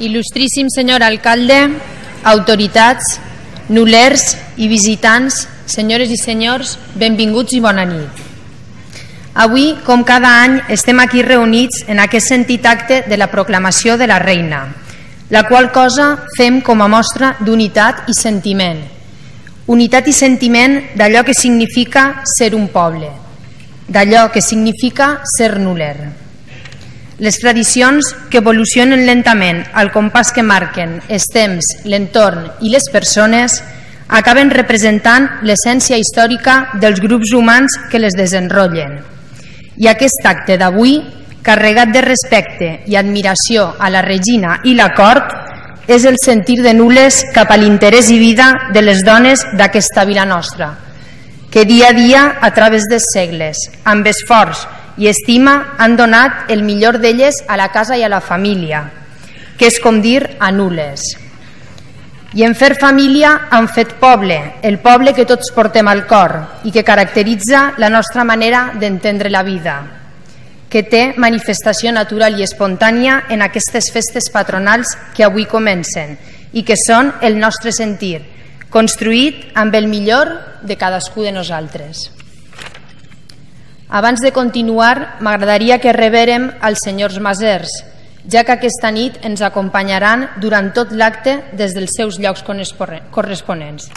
Il·lustríssim senyor alcalde, autoritats, nulers i visitants, senyores i senyors, benvinguts i bona nit. Avui, com cada any, estem aquí reunits en aquest sentit acte de la proclamació de la reina, la qual cosa fem com a mostra d'unitat i sentiment. Unitat i sentiment d'allò que significa ser un poble, d'allò que significa ser nuler. Les tradicions que evolucionen lentament al compàs que marquen els temps, l'entorn i les persones acaben representant l'essència històrica dels grups humans que les desenrotllen. I aquest acte d'avui, carregat de respecte i admiració a la regina i la cort, és el sentir de nules cap a l'interès i vida de les dones d'aquesta vila nostra, que dia a dia, a través dels segles, amb esforç, i estima han donat el millor d'elles a la casa i a la família, que és com dir a nules. I en fer família han fet poble, el poble que tots portem al cor i que caracteritza la nostra manera d'entendre la vida, que té manifestació natural i espontània en aquestes festes patronals que avui comencen i que són el nostre sentir, construït amb el millor de cadascú de nosaltres. Abans de continuar, m'agradaria que reverem als senyors Masers, ja que aquesta nit ens acompanyaran durant tot l'acte des dels seus llocs corresponents.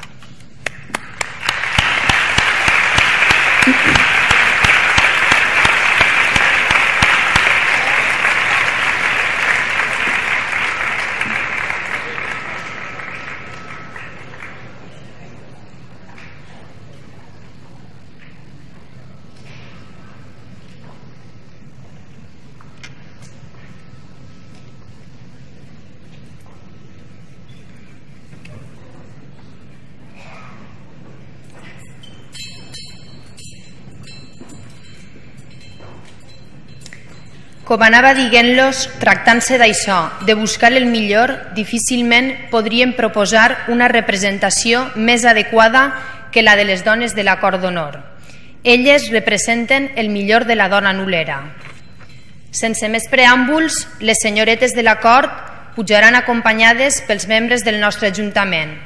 Com anava dient-los, tractant-se d'això, de buscar el millor, difícilment podríem proposar una representació més adequada que la de les dones de l'acord d'honor. Elles representen el millor de la dona nulera. Sense més preàmbuls, les senyoretes de l'acord pujaran acompanyades pels membres del nostre Ajuntament.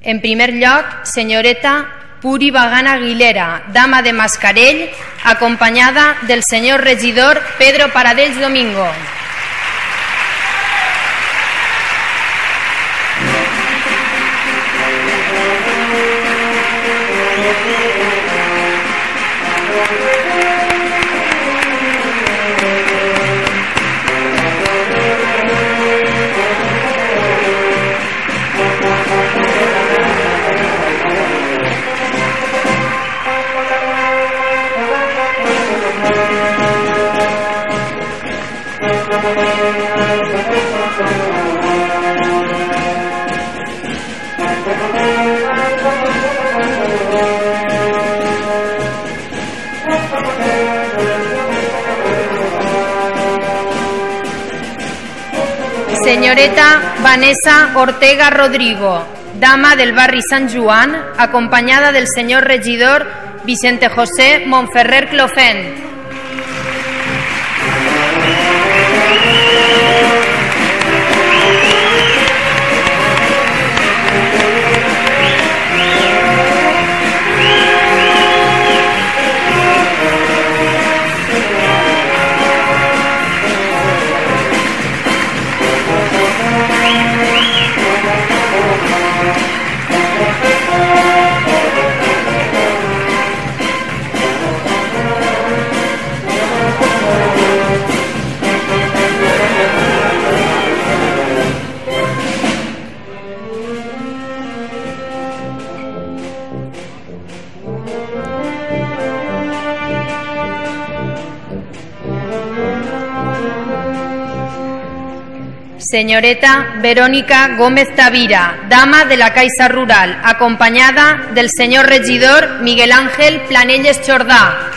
En primer lloc, senyoreta Puri Bagana Aguilera, dama de Mascarell, acompañada del señor regidor Pedro Paradells Domingo. Señoreta Vanessa Ortega Rodrigo, dama del barri Sant Joan, acompanyada del senyor regidor Vicente José Monferrer Clofent. Señoreta Verónica Gómez Tavira, dama de la Caixa Rural, acompañada del señor regidor Miguel Ángel Planelles Chordá.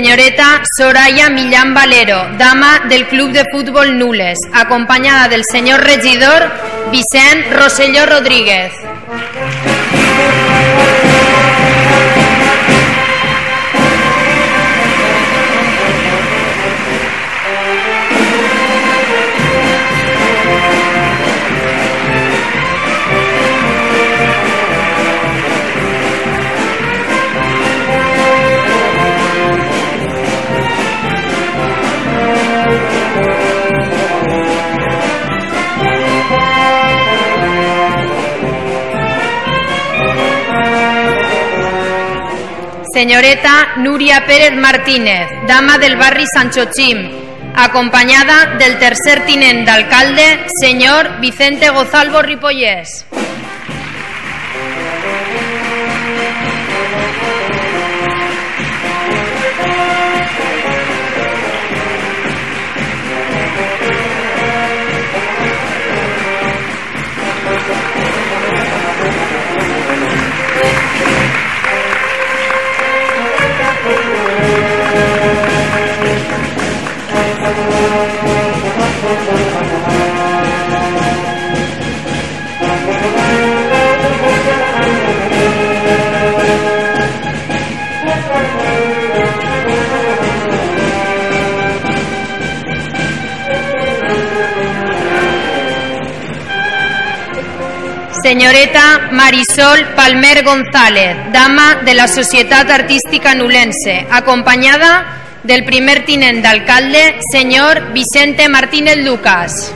Señoreta Soraya Millán Valero, dama del Club de Fútbol Nules, acompañada del señor regidor Vicent Rosselló Rodríguez. Señoreta Nuria Pérez Martínez, dama del barri Sant Xochim, acompañada del tercer tinent d'alcalde, señor Vicente Gozalvo Ripollés. Señoreta Marisol Palmer González, dama de la Societat Artística Nulense, acompañada del primer tinent d'alcalde, señor Vicente Martínez Lucas.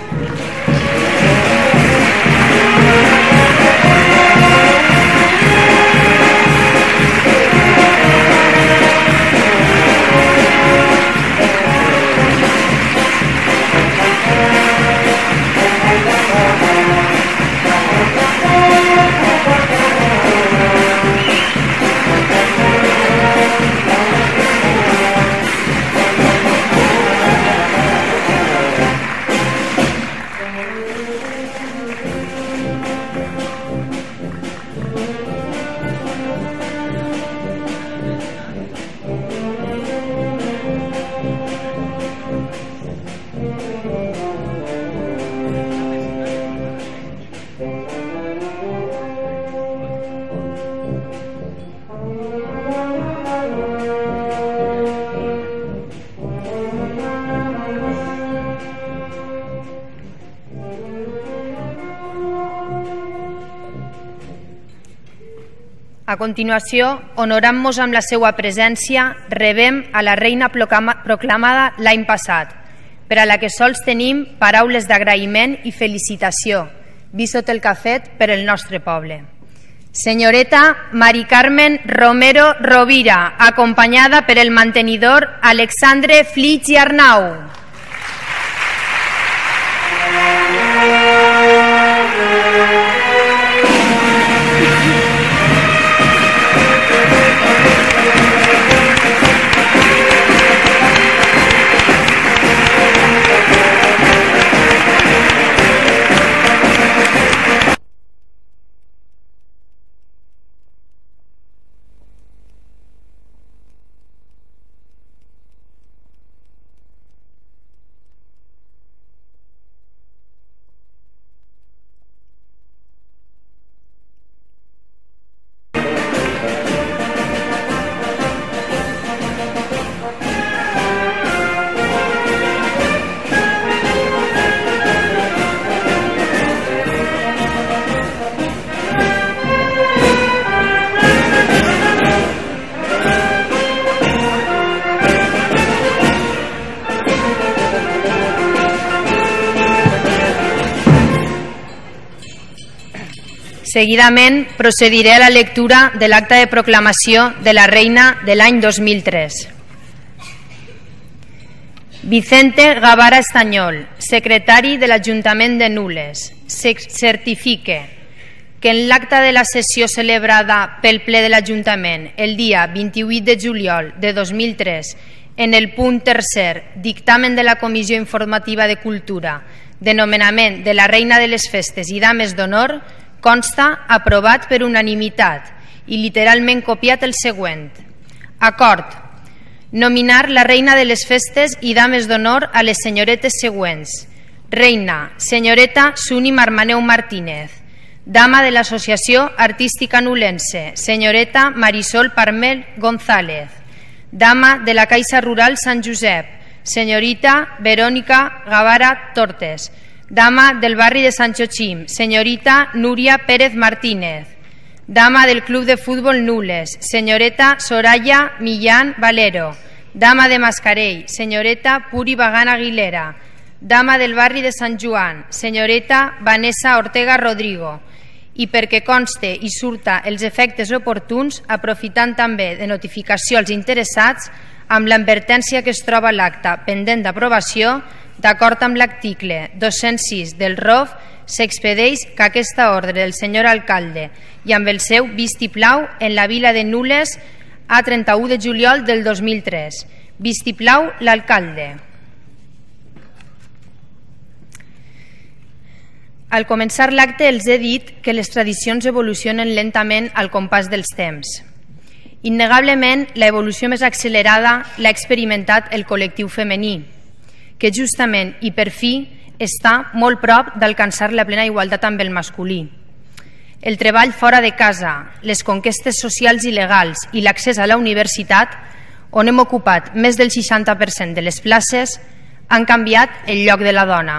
A continuació, honorant-nos amb la seva presència, rebem a la reina proclamada l'any passat, per a la que sols tenim paraules d'agraïment i felicitació, vist el que ha fet per el nostre poble. Senyoreta Mari Carmen Romero Rovira, acompanyada per el mantenidor Alexandre Flix i Arnau. Seguidament procediré a la lectura de l'acta de proclamació de la reina de l'any 2003. Vicente Gavara Estanyol, secretari de l'Ajuntament de Nules, certifique que en l'acta de la sessió celebrada pel ple de l'Ajuntament el dia 28 de juliol de 2003 en el punt tercer dictamen de la Comissió Informativa de Cultura de nomenament de la Reina de les Festes i Dames d'Honor consta aprovat per unanimitat i literalment copiat el següent. Acord. Nominar la reina de les festes i dames d'honor a les senyoretes següents. Reina, senyoreta Suni Marmaneu Martínez. Dama de l'Associació Artística Nulense, senyoreta Marisol Parmel González. Dama de la Caixa Rural Sant Josep, senyorita Verónica Gavara Tortes. Dama del barri de Sant Xochim, senyorita Núria Pérez Martínez. Dama del Club de Fútbol Nules, senyoreta Soraya Millán Valero. Dama de Mascarell, senyoreta Puri Bagana Aguilera. Dama del barri de Sant Joan, senyoreta Vanessa Ortega Rodrigo. I perquè conste i surta els efectes oportuns, aprofitant també de notificació als interessats amb l'advertència que es troba l'acte pendent d'aprovació, d'acord amb l'article 206 del ROF, s'expedeix que aquesta ordre del senyor alcalde i amb el seu vistiplau en la vila de Nules a 31 de juliol del 2003. Vistiplau l'alcalde. Al començar l'acte els he dit que les tradicions evolucionen lentament al compàs dels temps. Innegablement, la evolució més accelerada l'ha experimentat el col·lectiu femení, que justament i per fi està molt prop d'alcançar la plena igualtat amb el masculí. El treball fora de casa, les conquestes socials i legals i l'accés a la universitat, on hem ocupat més del 60% de les places, han canviat el lloc de la dona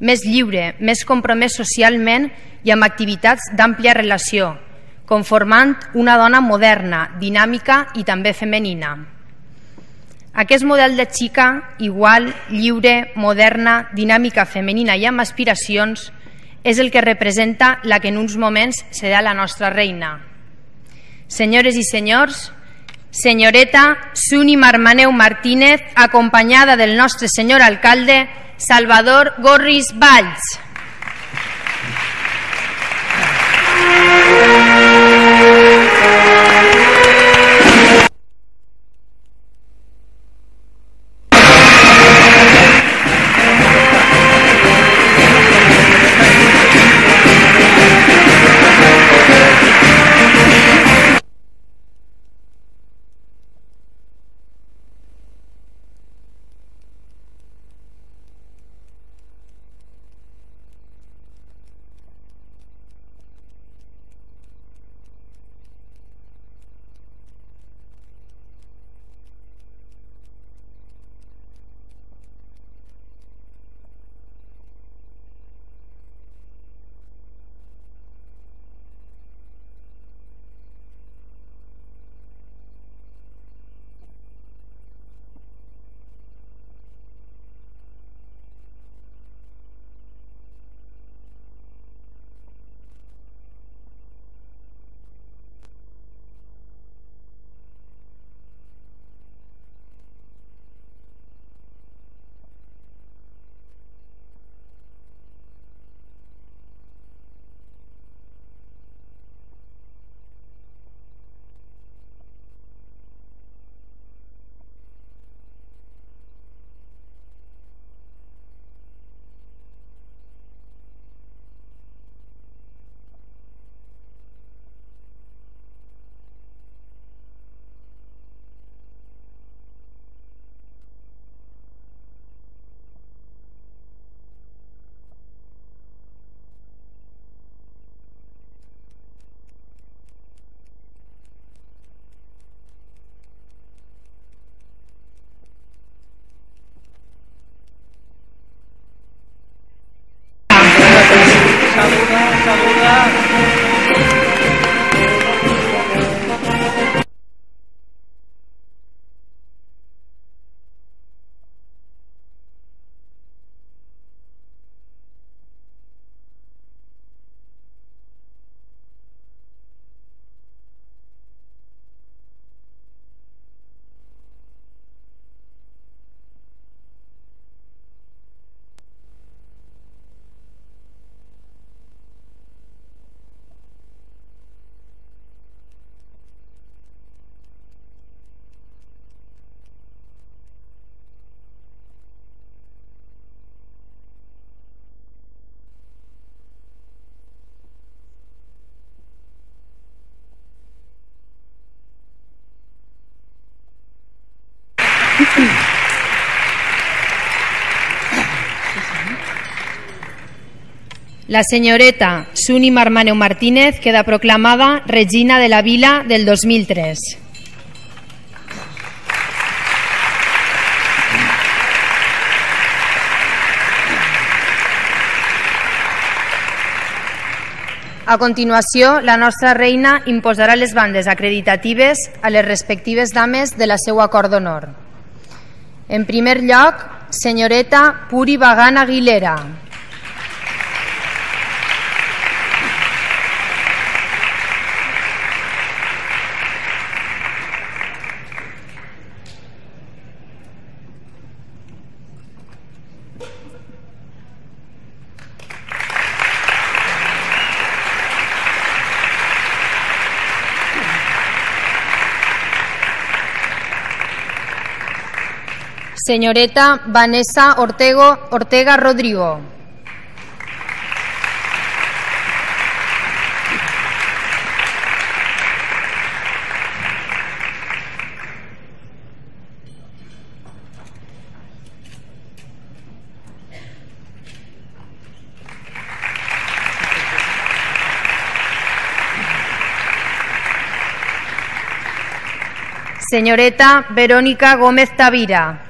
més lliure, més compromès socialment i amb activitats d'àmplia relació, conformant una dona moderna, dinàmica i també femenina. Aquest model de xica, igual, lliure, moderna, dinàmica, femenina i amb aspiracions, és el que representa la que en uns moments serà la nostra reina. Senyores i senyors, senyoreta Suni Marmaneu Martínez, acompanyada del nostre senyor alcalde, Salvador Gorris Valls. La senyoreta Suni Marmaneu Martínez queda proclamada Regina de la Vila del 2003. A continuació, la nostra reina imposarà les bandes acreditatives a les respectives dames de la seva acord d'honor. En primer lloc, senyoreta Puri Bagan Aguilera. Señoreta Vanessa Ortego, Ortega Rodrigo. Señoreta Verónica Gómez Tavira.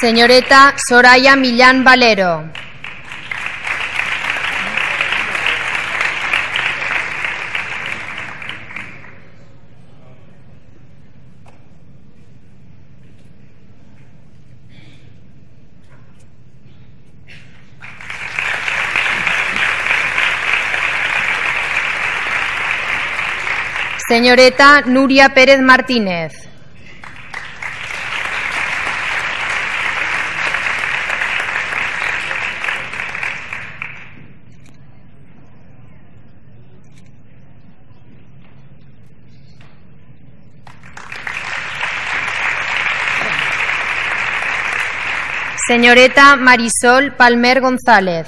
Señoreta Soraya Millán Valero. Señoreta Nuria Pérez Martínez. Señoreta Marisol Palmer González.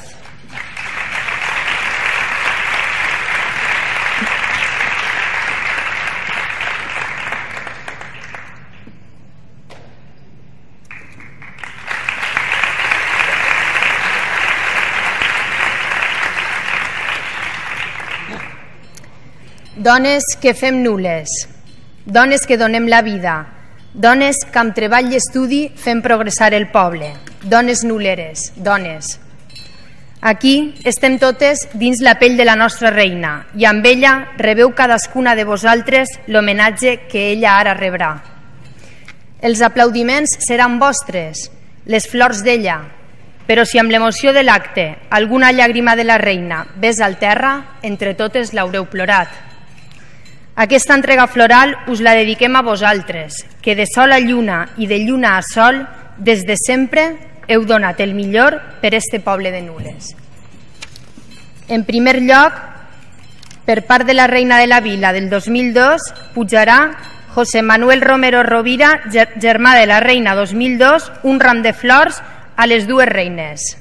Dones que fem nules, dones que donem la vida, dones que amb treball i estudi fem progressar el poble dones nuleres, dones. Aquí estem totes dins la pell de la nostra reina i amb ella rebeu cadascuna de vosaltres l'homenatge que ella ara rebrà. Els aplaudiments seran vostres, les flors d'ella, però si amb l'emoció de l'acte alguna llàgrima de la reina ves al terra, entre totes l'haureu plorat. Aquesta entrega floral us la dediquem a vosaltres, que de sol a lluna i de lluna a sol, des de sempre heu donat el millor per este poble de Nules. En primer lloc, per part de la reina de la vila del 2002, pujarà José Manuel Romero Rovira, germà de la reina 2002, un ram de flors a les dues reines.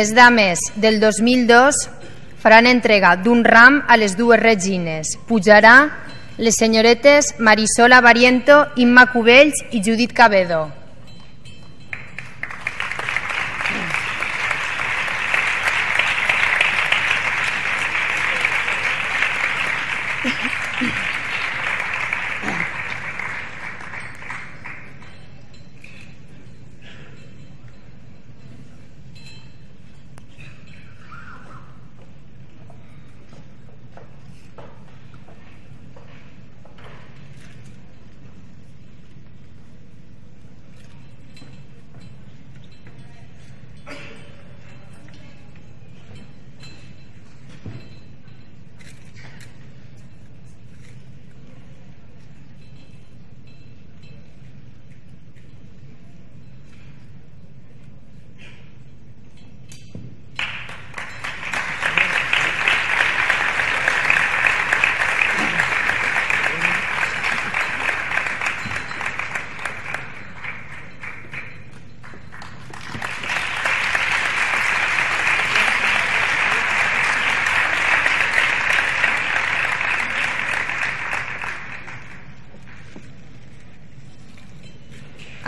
Les dames del 2002 faran entrega d'un ram a les dues regines. Pujarà les senyoretes Marisola Variento, Imma Cubells i Judit Cabedo.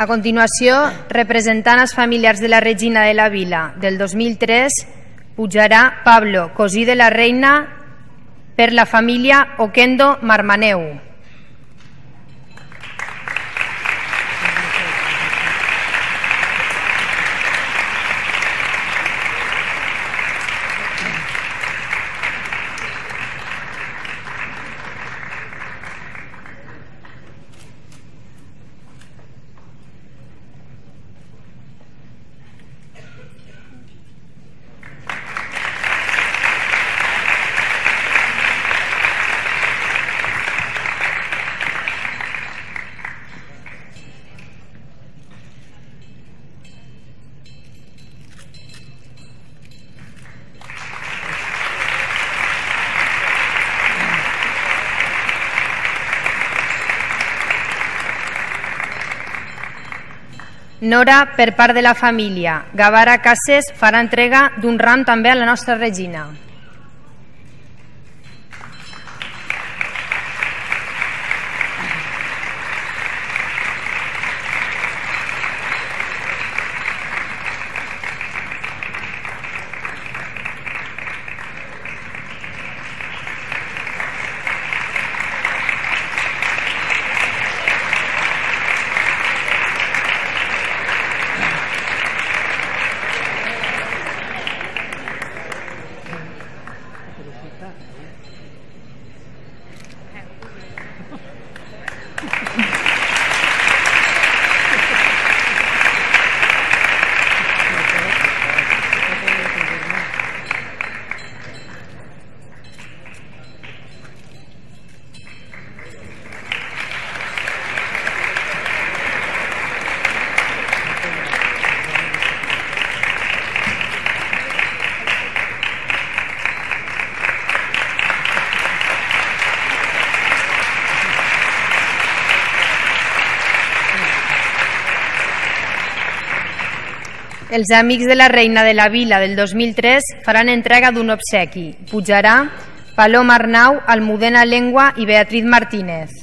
A continuació, representant els familiars de la Regina de la Vila del 2003, pujarà Pablo, cosí de la reina, per la família Oquendo Marmaneu. Nora, per part de la família Gavara Cases, farà entrega d'un ram també a la nostra Regina. Els amics de la reina de la vila del 2003 faran entrega d'un obsequi. Pujarà Paloma Arnau, Almudena Lengua i Beatriz Martínez.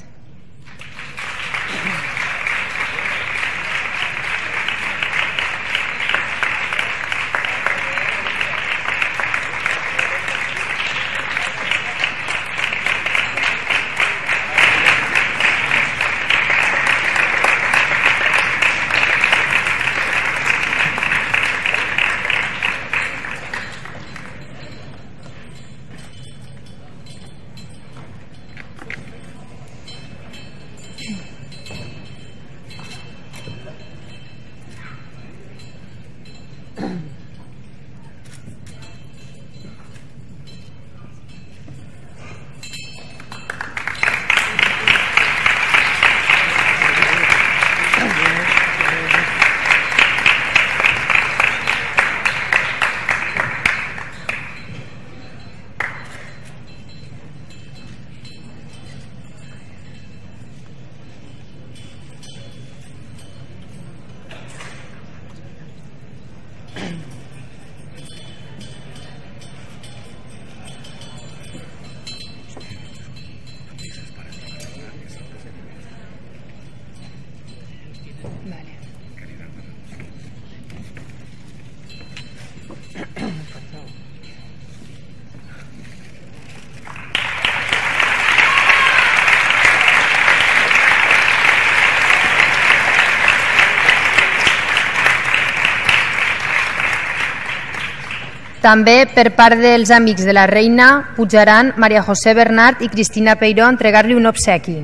També per part dels amics de la reina pujaran Maria José Bernat i Cristina Peiró a entregar-li un obsequi.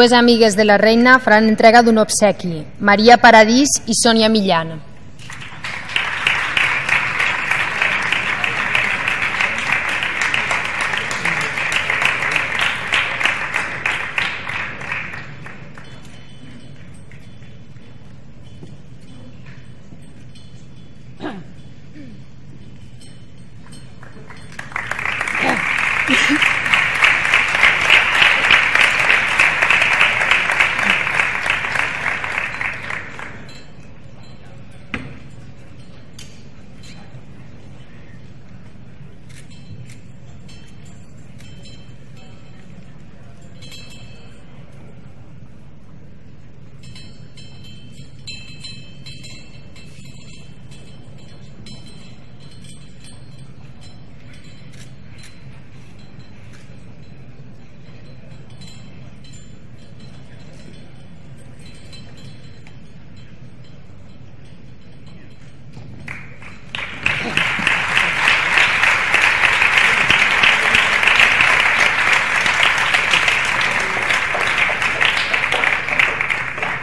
Dues amigues de la reina faran entrega d'un obsequi, Maria Paradís i Sònia Millán.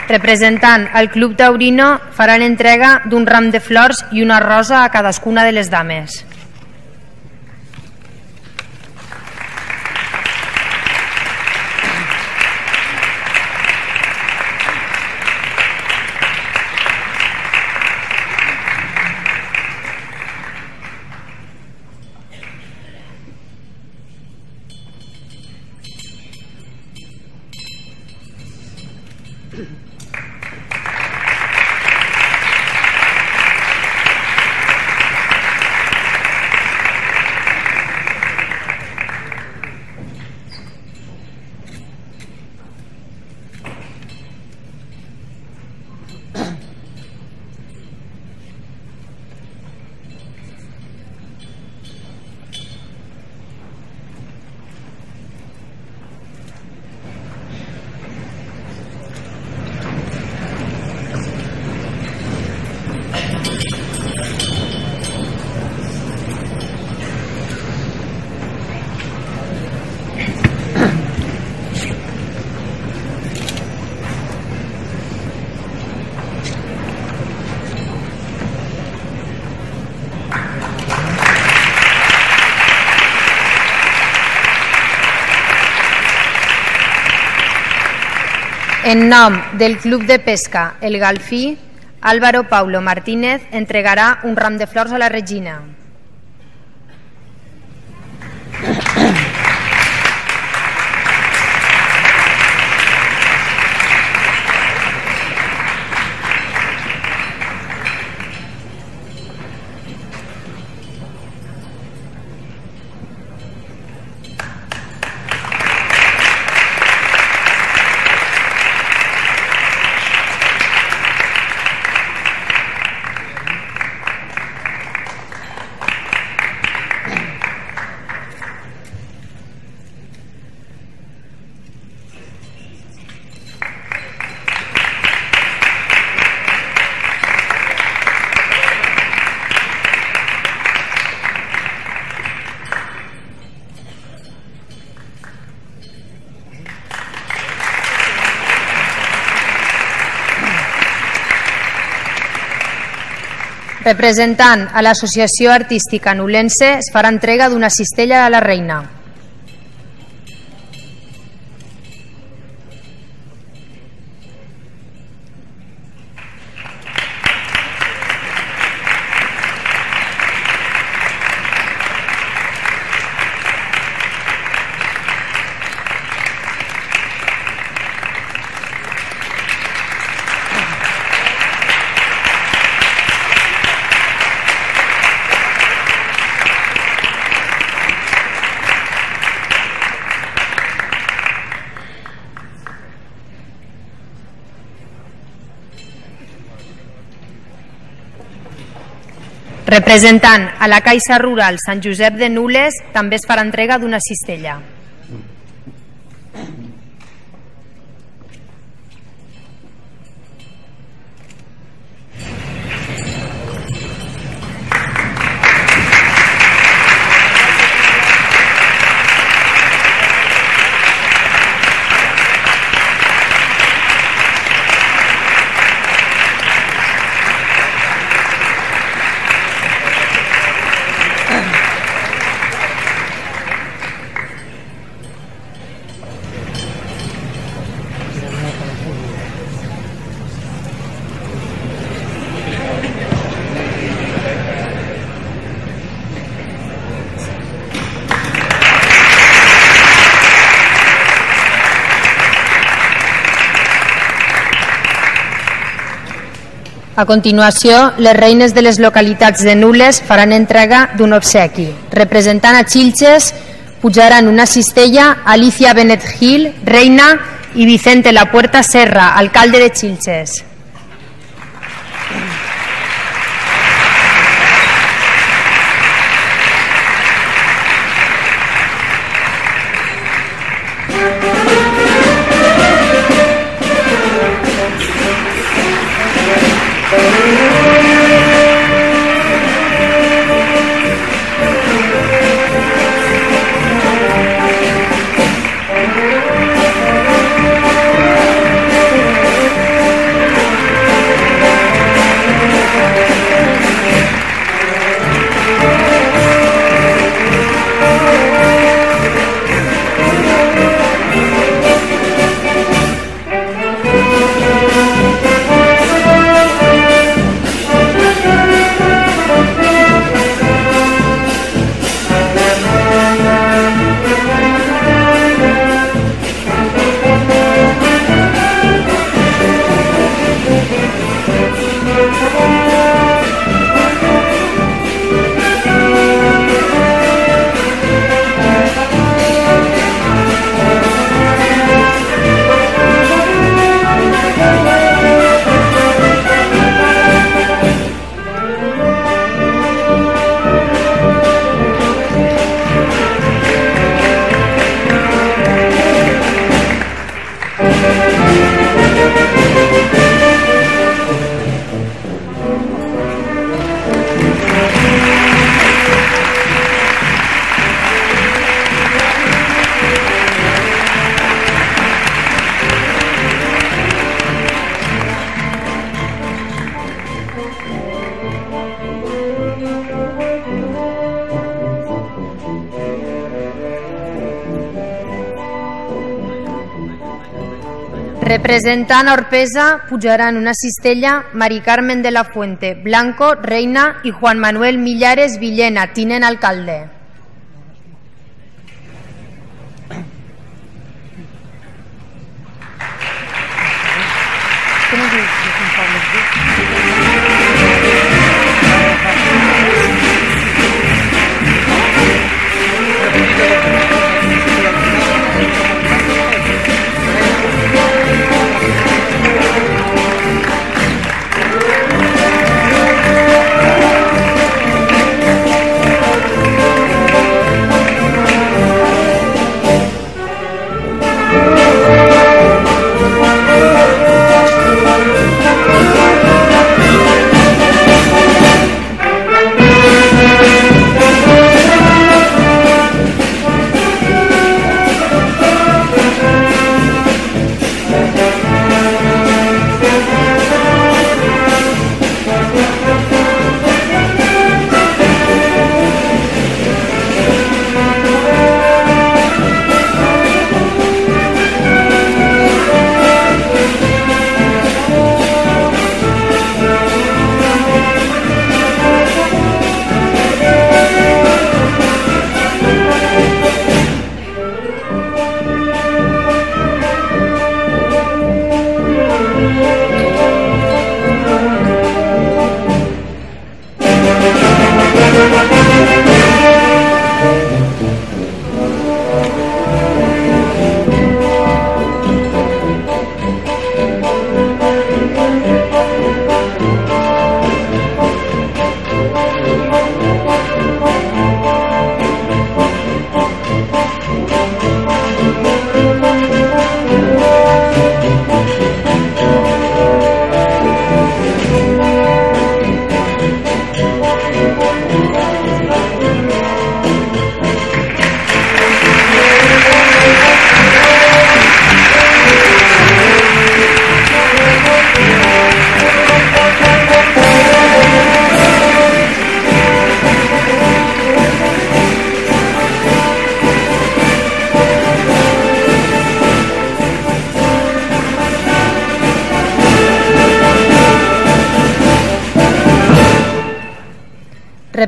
Representant el Club Taurino faran entrega d'un ram de flors i una rosa a cadascuna de les dames. En nom del Club de Pesca El Galfí, Álvaro Paulo Martínez entregarà un ram de flors a la Regina. Representant a l'Associació Artística Nulense es farà entrega d'una cistella a la reina. Representant a la Caixa Rural Sant Josep de Nules també es farà entrega d'una cistella. A continuació, les reines de les localitats de Nules faran entrega d'un obsequi. Representant a Xilxes, pujaran una cistella Alicia Benet Gil, reina, i Vicente La Puerta Serra, alcalde de Xilxes. Representant a Orpesa pujaran una cistella Mari Carmen de la Fuente, Blanco, Reina i Juan Manuel Millares Villena, tinent alcalde.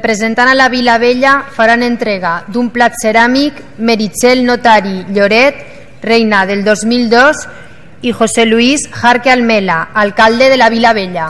Representant a la Vila Vella, faran entrega d'un plat ceràmic Meritxell Notari Lloret, reina del 2002, i José Luis Jarque Almela, alcalde de la Vila Vella.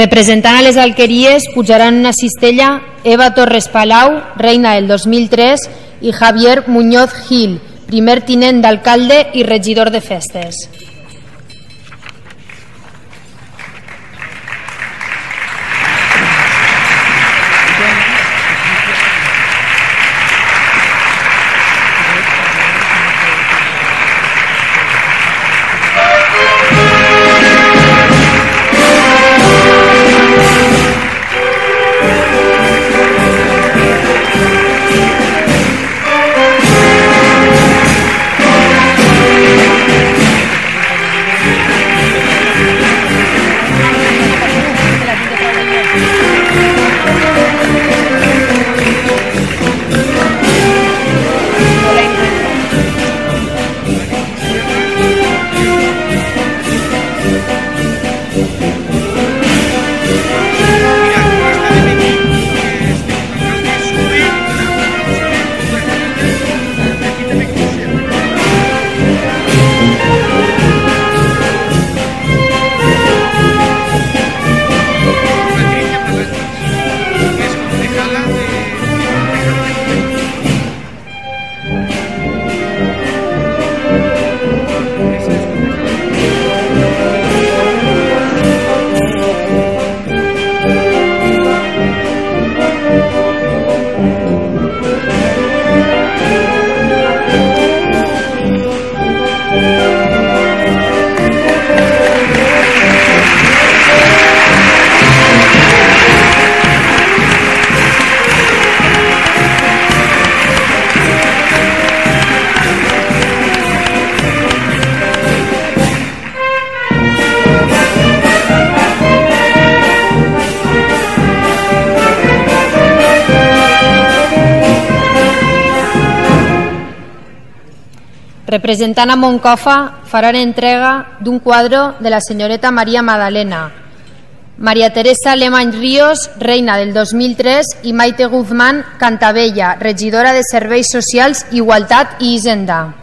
Representant a les alqueries pujaran una cistella Eva Torres Palau, reina del 2003, i Javier Muñoz Gil, primer tinent d'alcalde i regidor de festes. Representant a Moncofa, faran entrega d'un quadre de la senyoreta Maria Madalena, Maria Teresa Alemany Ríos, reina del 2003, i Maite Guzmán Cantabella, regidora de Serveis Socials, Igualtat i Hisenda.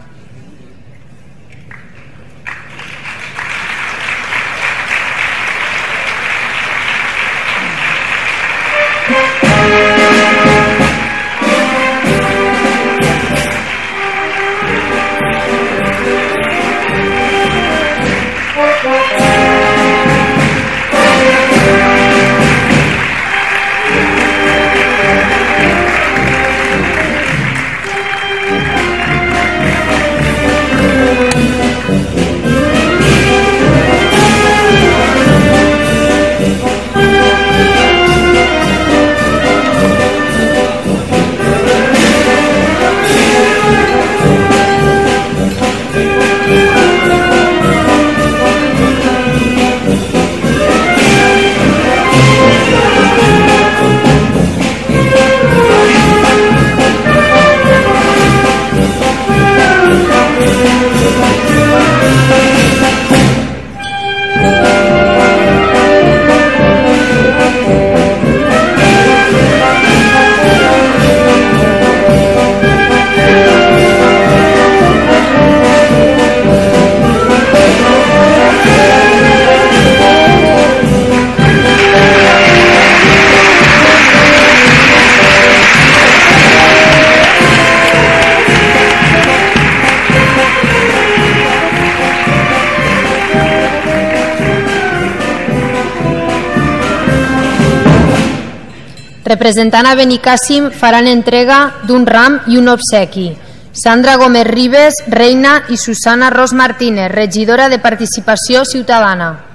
Representant a Benicàssim faran entrega d'un ram i un obsequi. Sandra Gómez Ribes, reina, i Susana Ros Martínez, regidora de Participació Ciutadana.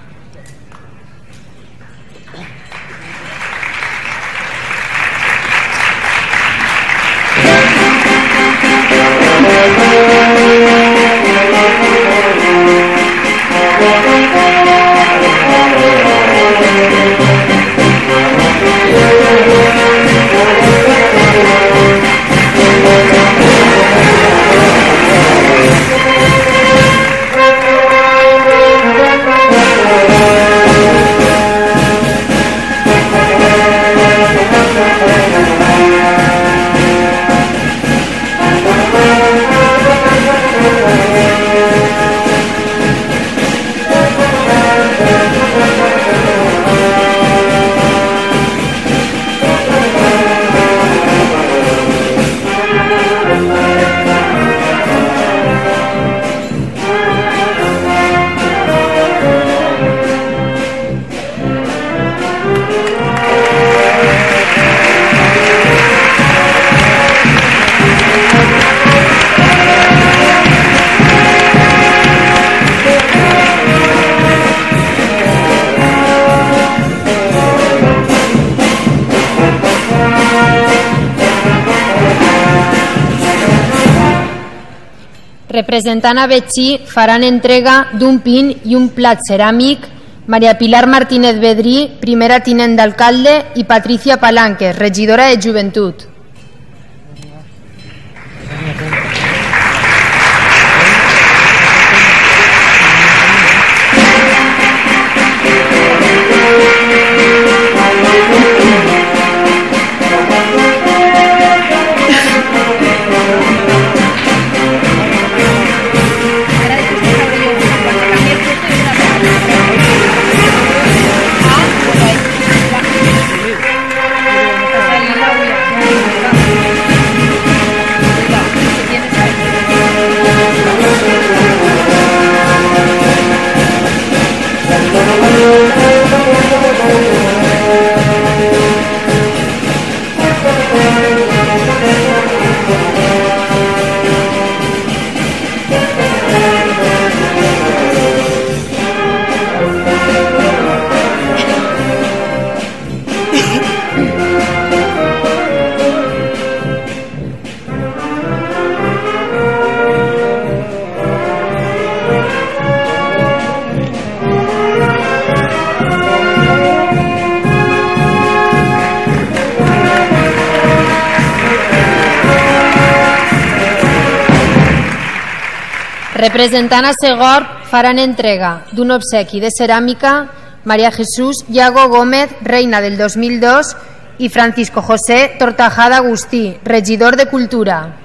Representant a Betxí faran entrega d'un pin i un plat ceràmic Maria Pilar Martínez Bedrí, primera tinent d'alcalde, i Patricia Palanques, regidora de Joventut. Representant a Segor faran entrega d'un obsequi de ceràmica María Jesús Iago Gómez, reina del 2002, i Francisco José Tortajada Agustí, regidor de Cultura.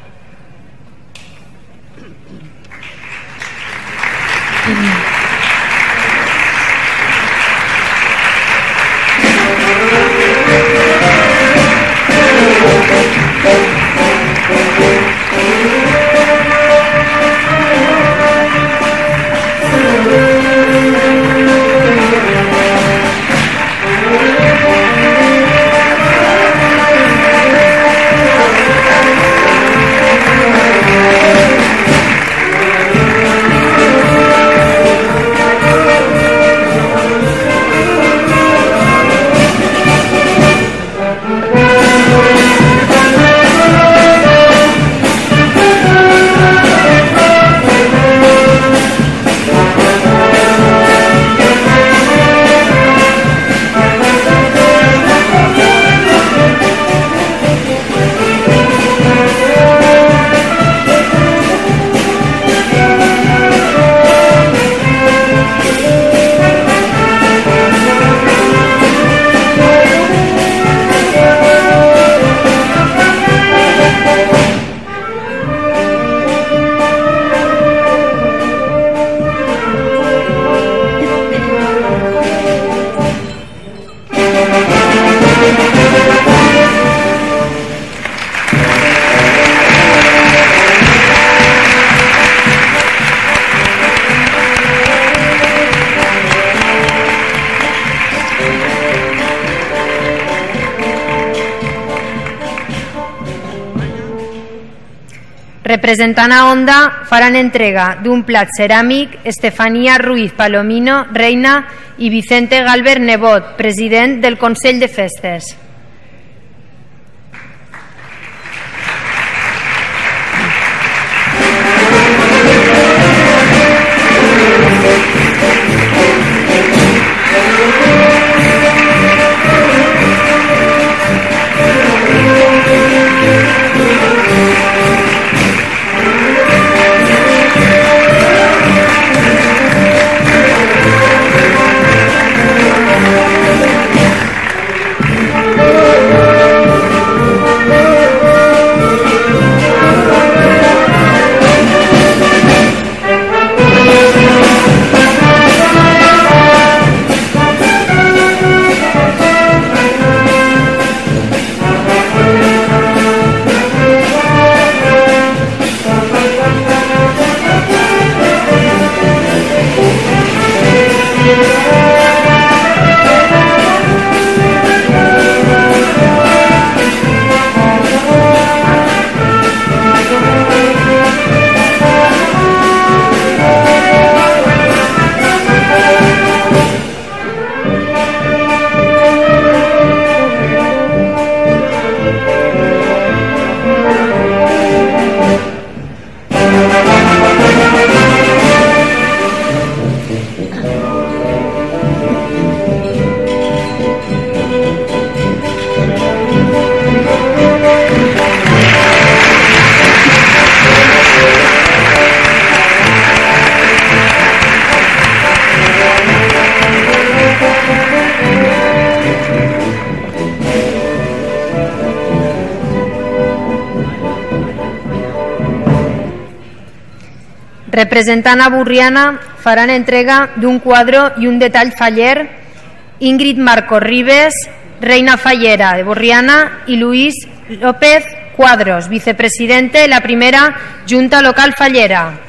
Representant a Onda faran entrega d'un plat ceràmic Estefania Ruiz Palomino, reina, i Vicente Galver Nebot, president del Consell de Festes. Representant a Burriana faran entrega d'un quadre i un detall faller Ingrid Marco Ribes, reina fallera de Burriana i Luis López Cuadros, vicepresidente de la primera Junta Local Fallera.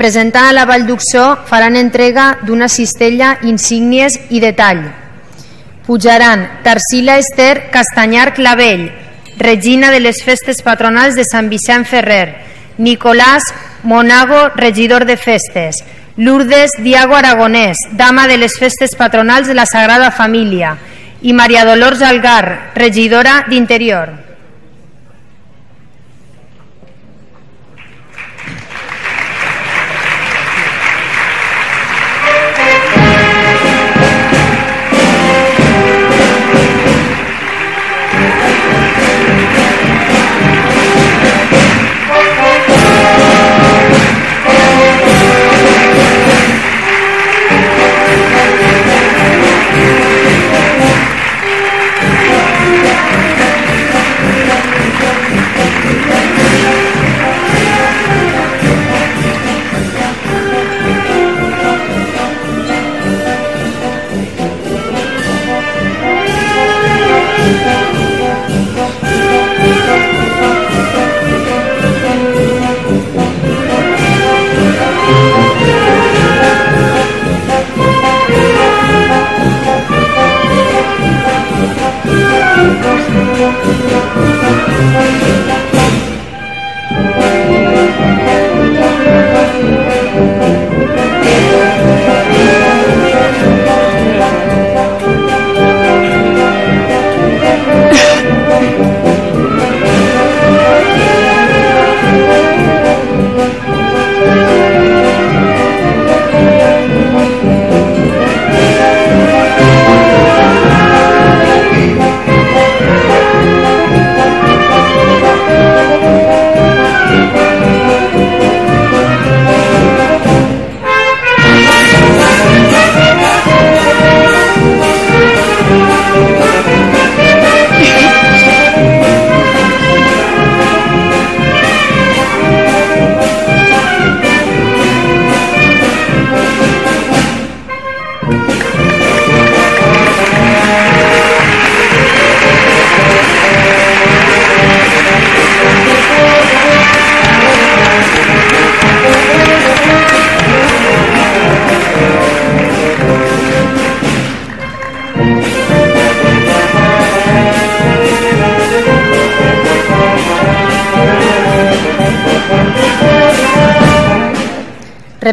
Representant a la Vall d'Uxó faran entrega d'una cistella, insígnies i detall. Pujaran Tarsila Esther Castanyar Clavell, regina de les festes patronals de Sant Vicent Ferrer, Nicolás Monago, regidor de festes, Lourdes Diago Aragonès, dama de les festes patronals de la Sagrada Família, i Maria Dolors Algar, regidora d'Interior.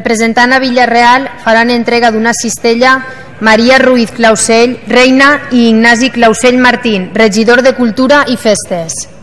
Representant a Villarreal, faran entrega d'una cistella Maria Ruiz Clausell, reina, i Ignasi Clausell Martín, regidor de Cultura i Festes.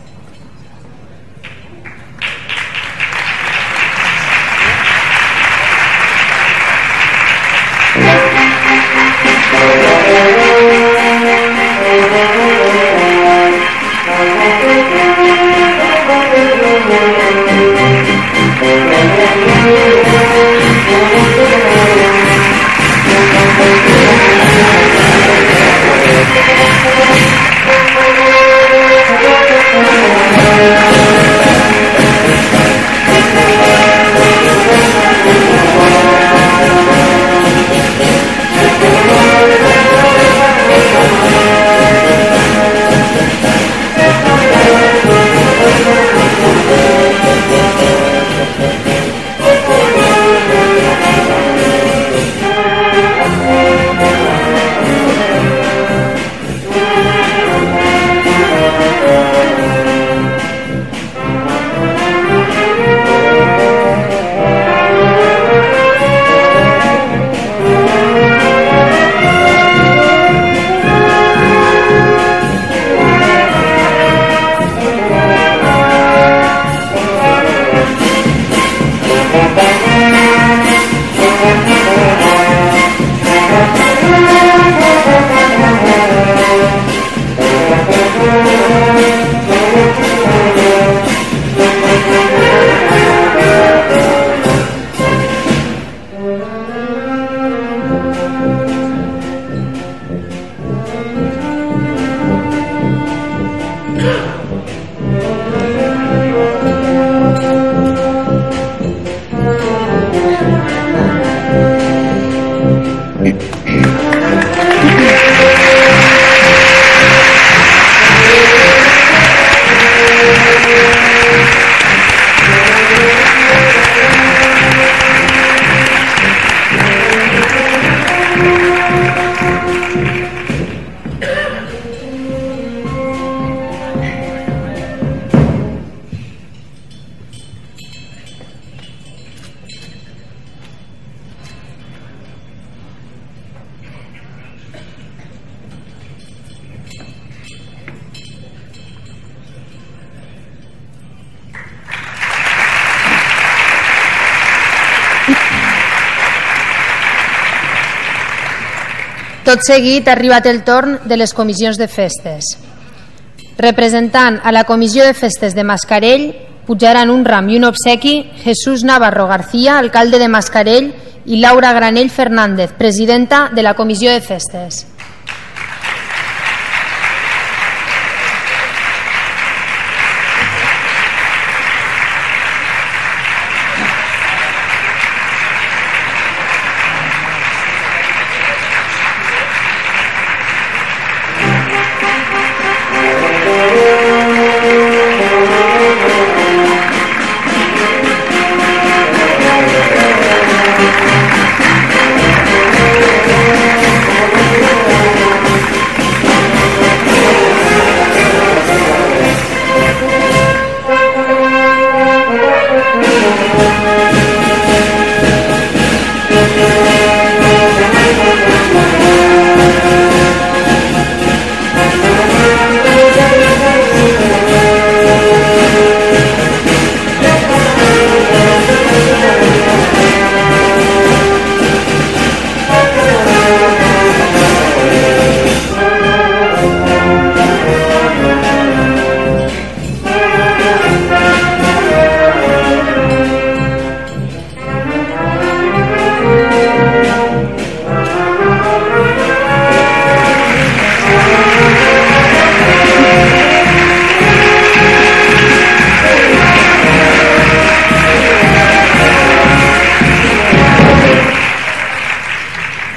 Tot seguit ha arribat el torn de les comissions de festes. Representant a la comissió de festes de Mascarell, pujaran un ram i un obsequi Jesús Navarro García, alcalde de Mascarell, i Laura Granell Fernández, presidenta de la comissió de festes.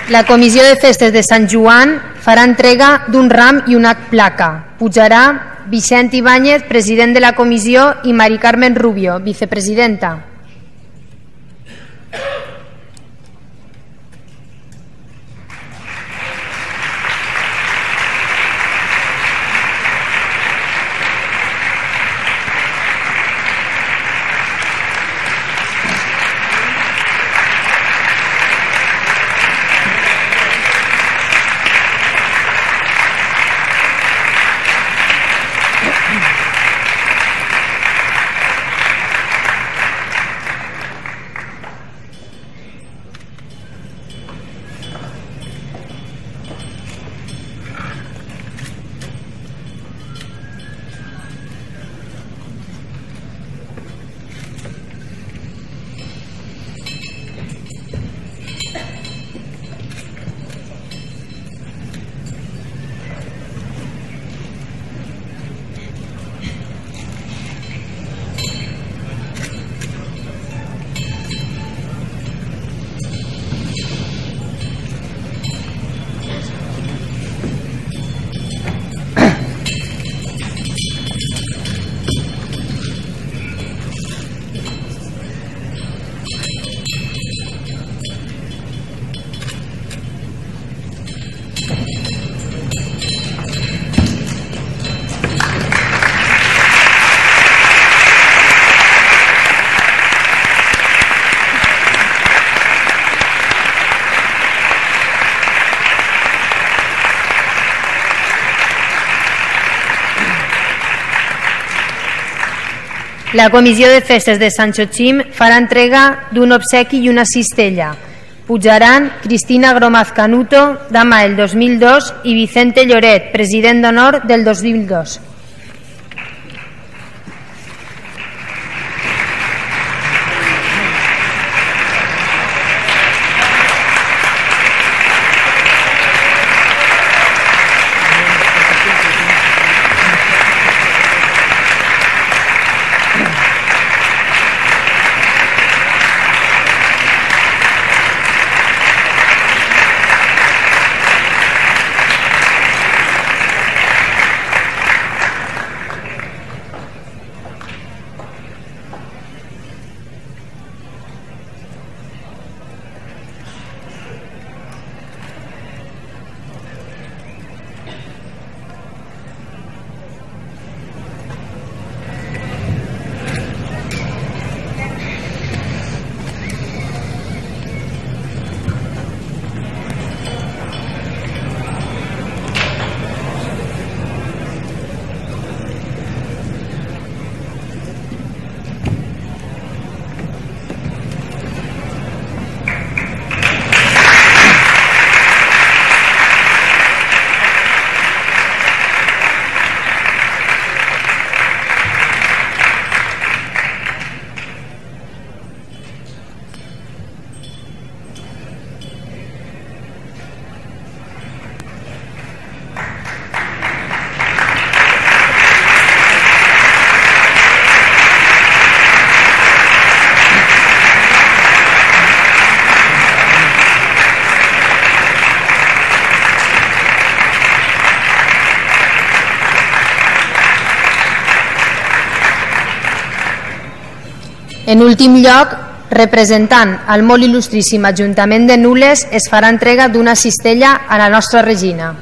La comissió de festes de Sant Joan farà entrega d'un ram i una placa. Pujarà Vicent Ibáñez, president de la comissió, i Mari Carmen Rubio, vicepresidenta. La Comissió de Festes de Sant Xochim farà entrega d'un obsequi i una cistella. Pujaran Cristina Gromaz Canuto, dama del 2002, i Vicente Lloret, president d'honor del 2002. En últim lloc, representant al molt il·lustríssim Ajuntament de Nules, es farà entrega d'una cistella a la nostra Regina.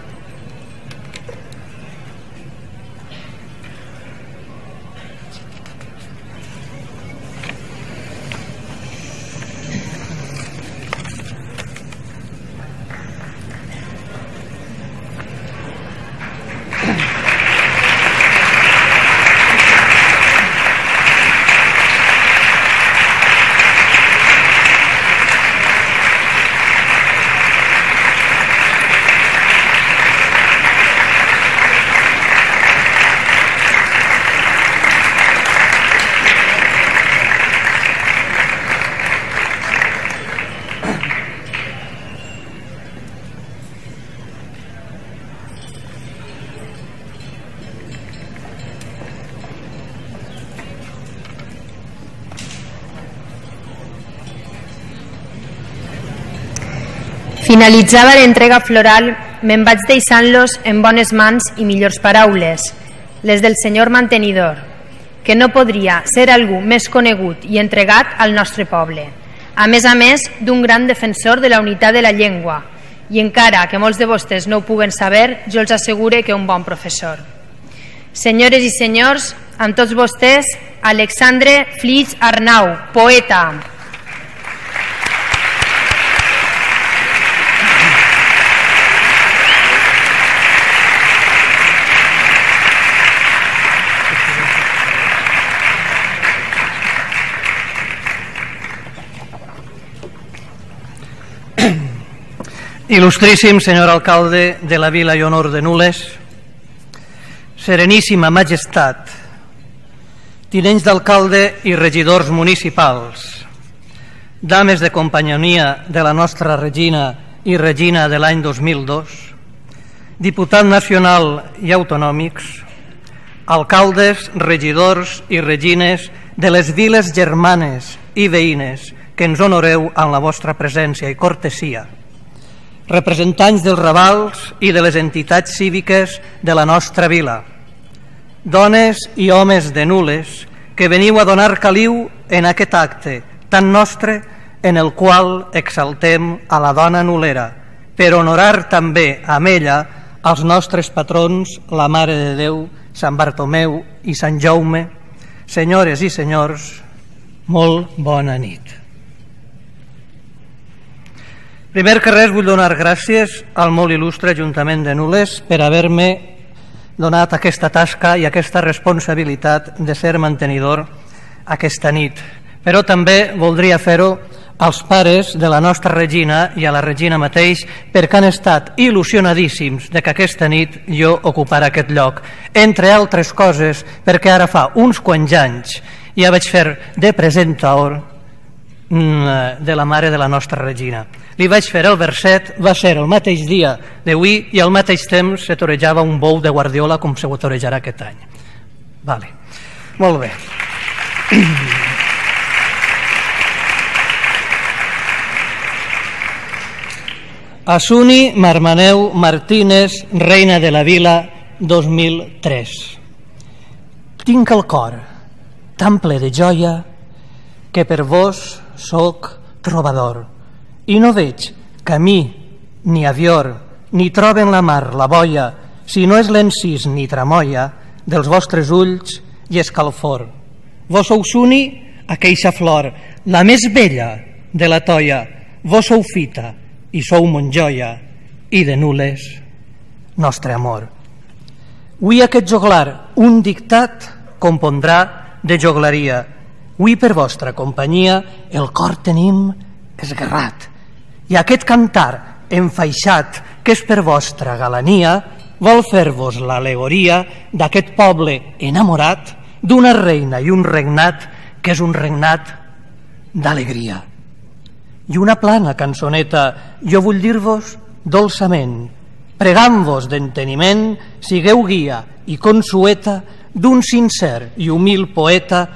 Finalitzava l'entrega floral, me'n vaig deixant-los en bones mans i millors paraules, les del senyor mantenidor, que no podria ser algú més conegut i entregat al nostre poble, a més a més d'un gran defensor de la unitat de la llengua, i encara que molts de vostès no ho puguen saber, jo els assegure que un bon professor. Senyores i senyors, amb tots vostès, Alexandre Flix Arnau, poeta. Il·lustríssim senyor alcalde de la Vila i Honor de Nules, Sereníssima Majestat, tinents d'alcalde i regidors municipals, dames de companyia de la nostra regina i regina de l'any 2002, diputat nacional i autonòmics, alcaldes, regidors i regines de les viles germanes i veïnes que ens honoreu amb la vostra presència i cortesia, representants dels ravals i de les entitats cíviques de la nostra vila, dones i homes de nules que veniu a donar caliu en aquest acte tan nostre en el qual exaltem a la dona nulera, per honorar també amb ella els nostres patrons, la Mare de Déu, Sant Bartomeu i Sant Jaume. Senyores i senyors, molt bona nit. Primer que res vull donar gràcies al molt il·lustre Ajuntament de Nules per haver-me donat aquesta tasca i aquesta responsabilitat de ser mantenidor aquesta nit, però també voldria fer-ho als pares de la nostra Regina i a la Regina mateix perquè han estat il·lusionadíssims de que aquesta nit jo ocupara aquest lloc. Entre altres coses perquè ara fa uns quants anys ja vaig fer de presentador mm, de la mare de la nostra Regina. Li vaig fer el verset, va ser el mateix dia d'avui i al mateix temps se torejava un bou de Guardiola com se ho torejarà aquest any. Vale. Molt bé. Asuni Marmaneu Martínez, reina de la vila, 2003. Tinc el cor tan ple de joia que per vos sóc trobador i no veig camí ni avior ni troben la mar la boia si no és l'encís ni tramoia dels vostres ulls i escalfor. Vos sou suni aqueixa flor, la més bella de la toia, vos sou fita, i sou Montjoia i de nules nostre amor. Ui aquest joglar un dictat compondrà de joglaria. Ui per vostra companyia el cor tenim esgarrat. I aquest cantar enfaixat que és per vostra galania vol fer-vos l'alegoria d'aquest poble enamorat d'una reina i un regnat que és un regnat d'alegria. I una plana cançoneta jo vull dir-vos dolçament pregant-vos d'enteniment sigueu guia i consueta d'un sincer i humil poeta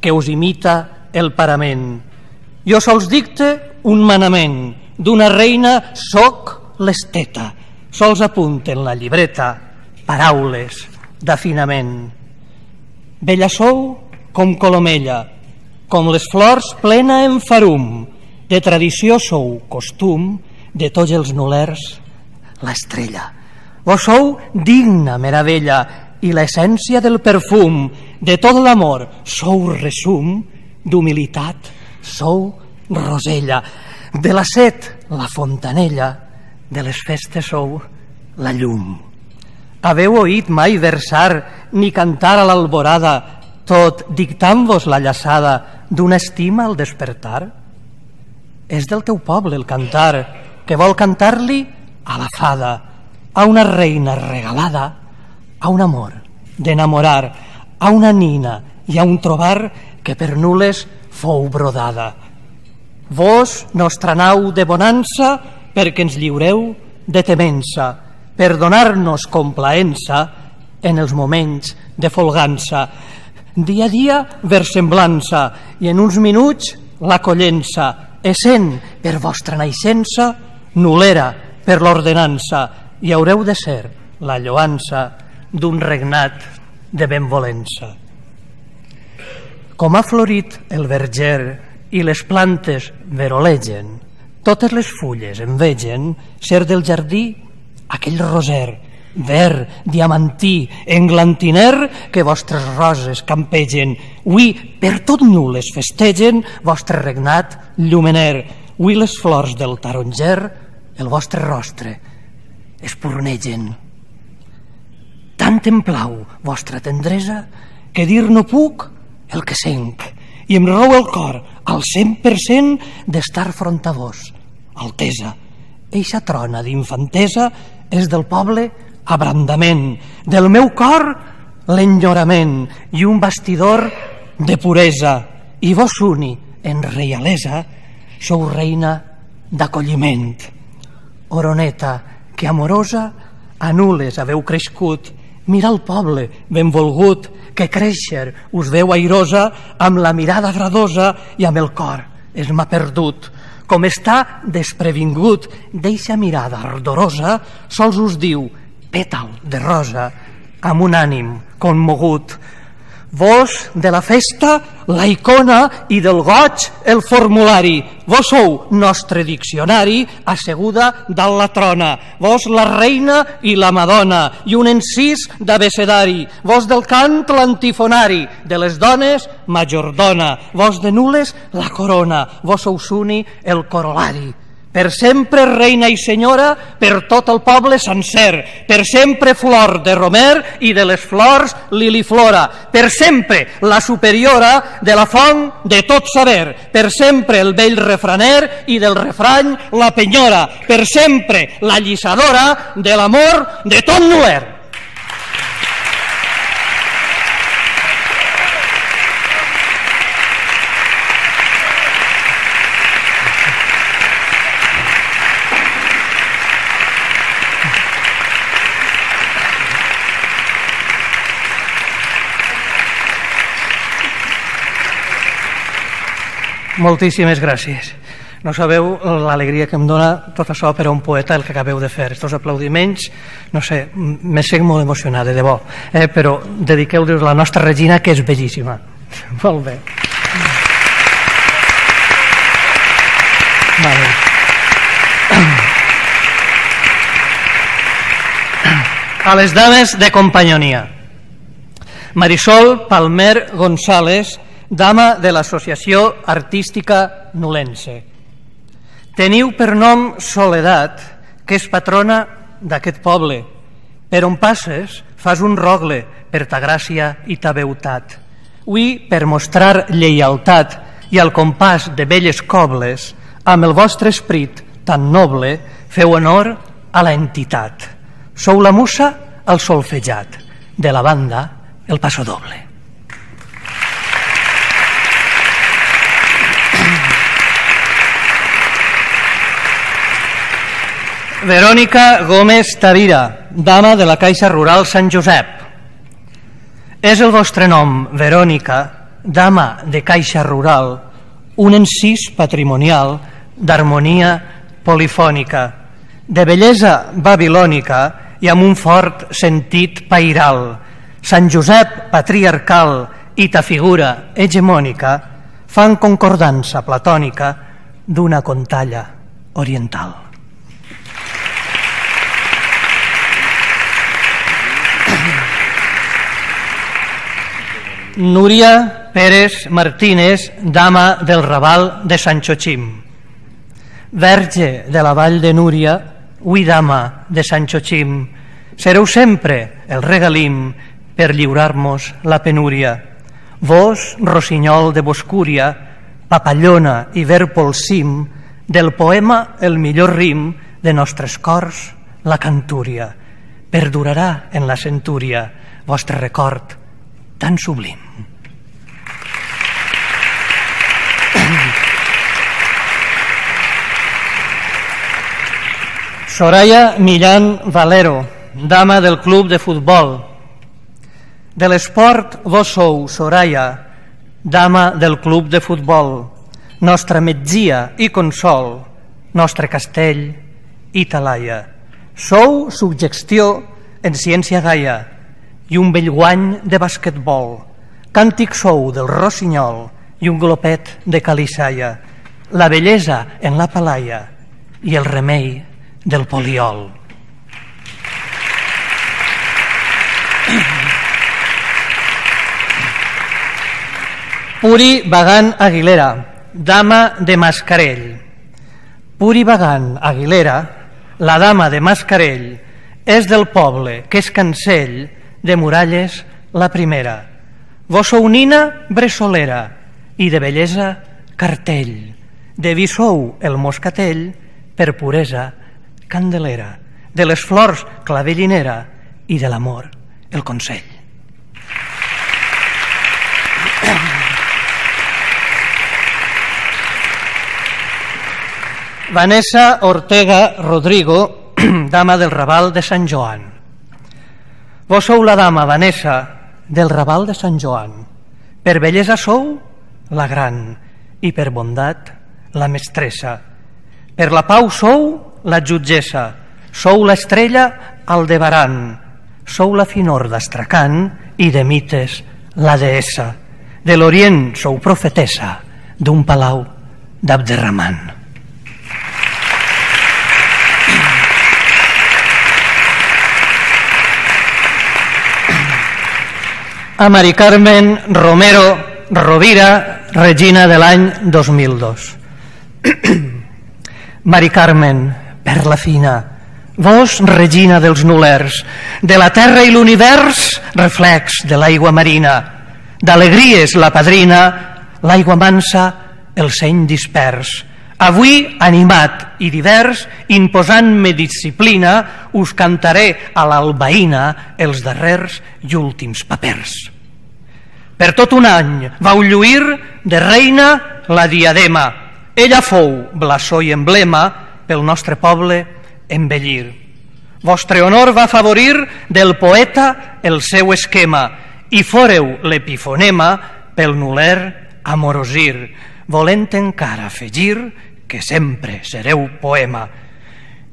que us imita el parament. Jo sols dicte un manament d'una reina soc l'esteta. Sols apunten la llibreta paraules d'afinament. Bella sou com colomella com les flors plena en farum. De tradició sou costum, de tots els nulers, l'estrella. Vos sou digna meravella i l'essència del perfum, de tot l'amor, sou resum, d'humilitat, sou rosella, de la set, la fontanella, de les festes sou la llum. Haveu oït mai versar ni cantar a l'alborada, tot dictant-vos la llaçada d'una estima al despertar? és del teu poble el cantar, que vol cantar-li a la fada, a una reina regalada, a un amor d'enamorar, a una nina i a un trobar que per nules fou brodada. Vos, nostra nau de bonança, perquè ens lliureu de temença, per donar-nos complaença en els moments de folgança. Dia a dia, versemblança, i en uns minuts la collença, essent per vostra naixença nulera per l'ordenança i haureu de ser la lloança d'un regnat de benvolença. Com ha florit el verger i les plantes verolegen, totes les fulles envegen ser del jardí aquell roser ver, diamantí, englantiner, que vostres roses campegen. Ui, per tot nules festegen vostre regnat llumener. Ui, les flors del taronger, el vostre rostre, espurnegen. Tant em plau vostra tendresa que dir no puc el que senc i em rou el cor al 100% d'estar front a vos. Altesa, eixa trona d'infantesa és del poble abrandament, del meu cor l'enyorament i un bastidor de puresa, i vos uni en reialesa sou reina d'acolliment. Oroneta, que amorosa anules haveu crescut, mira el poble benvolgut que créixer us veu airosa amb la mirada gradosa i amb el cor es m'ha perdut com està desprevingut d'eixa mirada ardorosa sols us diu pètal de rosa amb un ànim commogut. Vos de la festa la icona i del goig el formulari. Vos sou nostre diccionari asseguda dalt la trona. Vos la reina i la madona i un encís d'abecedari. Vos del cant l'antifonari, de les dones majordona. Vos de nules la corona. Vos sou suni el corolari per sempre reina i senyora per tot el poble sencer, per sempre flor de romer i de les flors liliflora, per sempre la superiora de la font de tot saber, per sempre el vell refraner i del refrany la penyora, per sempre la llissadora de l'amor de tot Nuer. Moltíssimes gràcies. No sabeu l'alegria que em dona tot això per a un poeta el que acabeu de fer. Estos aplaudiments, no sé, me sent molt emocionada, de debò. Eh, però dediqueu-vos a la nostra Regina, que és bellíssima. Molt bé. Vale. A les dames de companyonia. Marisol Palmer González, dama de l'Associació Artística Nulense. Teniu per nom Soledat, que és patrona d'aquest poble. Per on passes fas un rogle per ta gràcia i ta veutat. Ui, per mostrar lleialtat i al compàs de belles cobles, amb el vostre esprit tan noble, feu honor a la entitat. Sou la musa al solfejat, de la banda el passo doble. Verònica Gómez Tavira, dama de la Caixa Rural Sant Josep. És el vostre nom, Verònica, dama de Caixa Rural, un encís patrimonial d'harmonia polifònica, de bellesa babilònica i amb un fort sentit pairal. Sant Josep patriarcal i ta figura hegemònica fan concordança platònica d'una contalla oriental. Núria Pérez Martínez, dama del Raval de Sant Xochim. Verge de la vall de Núria, ui dama de Sant Xochim, sereu sempre el regalim per lliurar-nos la penúria. Vos, rossinyol de Boscúria, papallona i verpol cim, del poema el millor rim de nostres cors, la cantúria. Perdurarà en la centúria vostre record tan sublim. Soraya Millán Valero, dama del club de futbol. De l'esport vos sou, Soraya, dama del club de futbol, nostra metgia i consol, nostre castell i talaia. Sou subjecció en ciència gaia, i un bell guany de basquetbol, càntic sou del rossinyol i un glopet de calissaia, la bellesa en la palaia i el remei del poliol. Puri Bagan Aguilera, dama de Mascarell. Puri Bagan Aguilera, la dama de Mascarell, és del poble que és cancell de Muralles la primera. Vos sou nina bressolera i de bellesa cartell. De vi sou el moscatell per puresa candelera. De les flors clavellinera i de l'amor el consell. Vanessa Ortega Rodrigo, dama del Raval de Sant Joan. Vos sou la dama Vanessa del Raval de Sant Joan. Per bellesa sou la gran i per bondat la mestressa. Per la pau sou la jutgessa. Sou l'estrella Aldebaran. Sou la finor d'Astracan i de mites la deessa. De l'Orient sou profetessa d'un palau d'Abderramant. A Mari Carmen Romero Rovira, regina de l'any 2002. Mari Carmen, perla fina, vos, regina dels nulers, de la terra i l'univers, reflex de l'aigua marina, d'alegries la padrina, l'aigua mansa, el seny dispers, Avui, animat i divers, imposant-me disciplina, us cantaré a l'albaïna els darrers i últims papers. Per tot un any vau lluir de reina la diadema. Ella fou blasó i emblema pel nostre poble embellir. Vostre honor va favorir del poeta el seu esquema i foreu l'epifonema pel nuler amorosir, volent encara afegir que sempre sereu poema.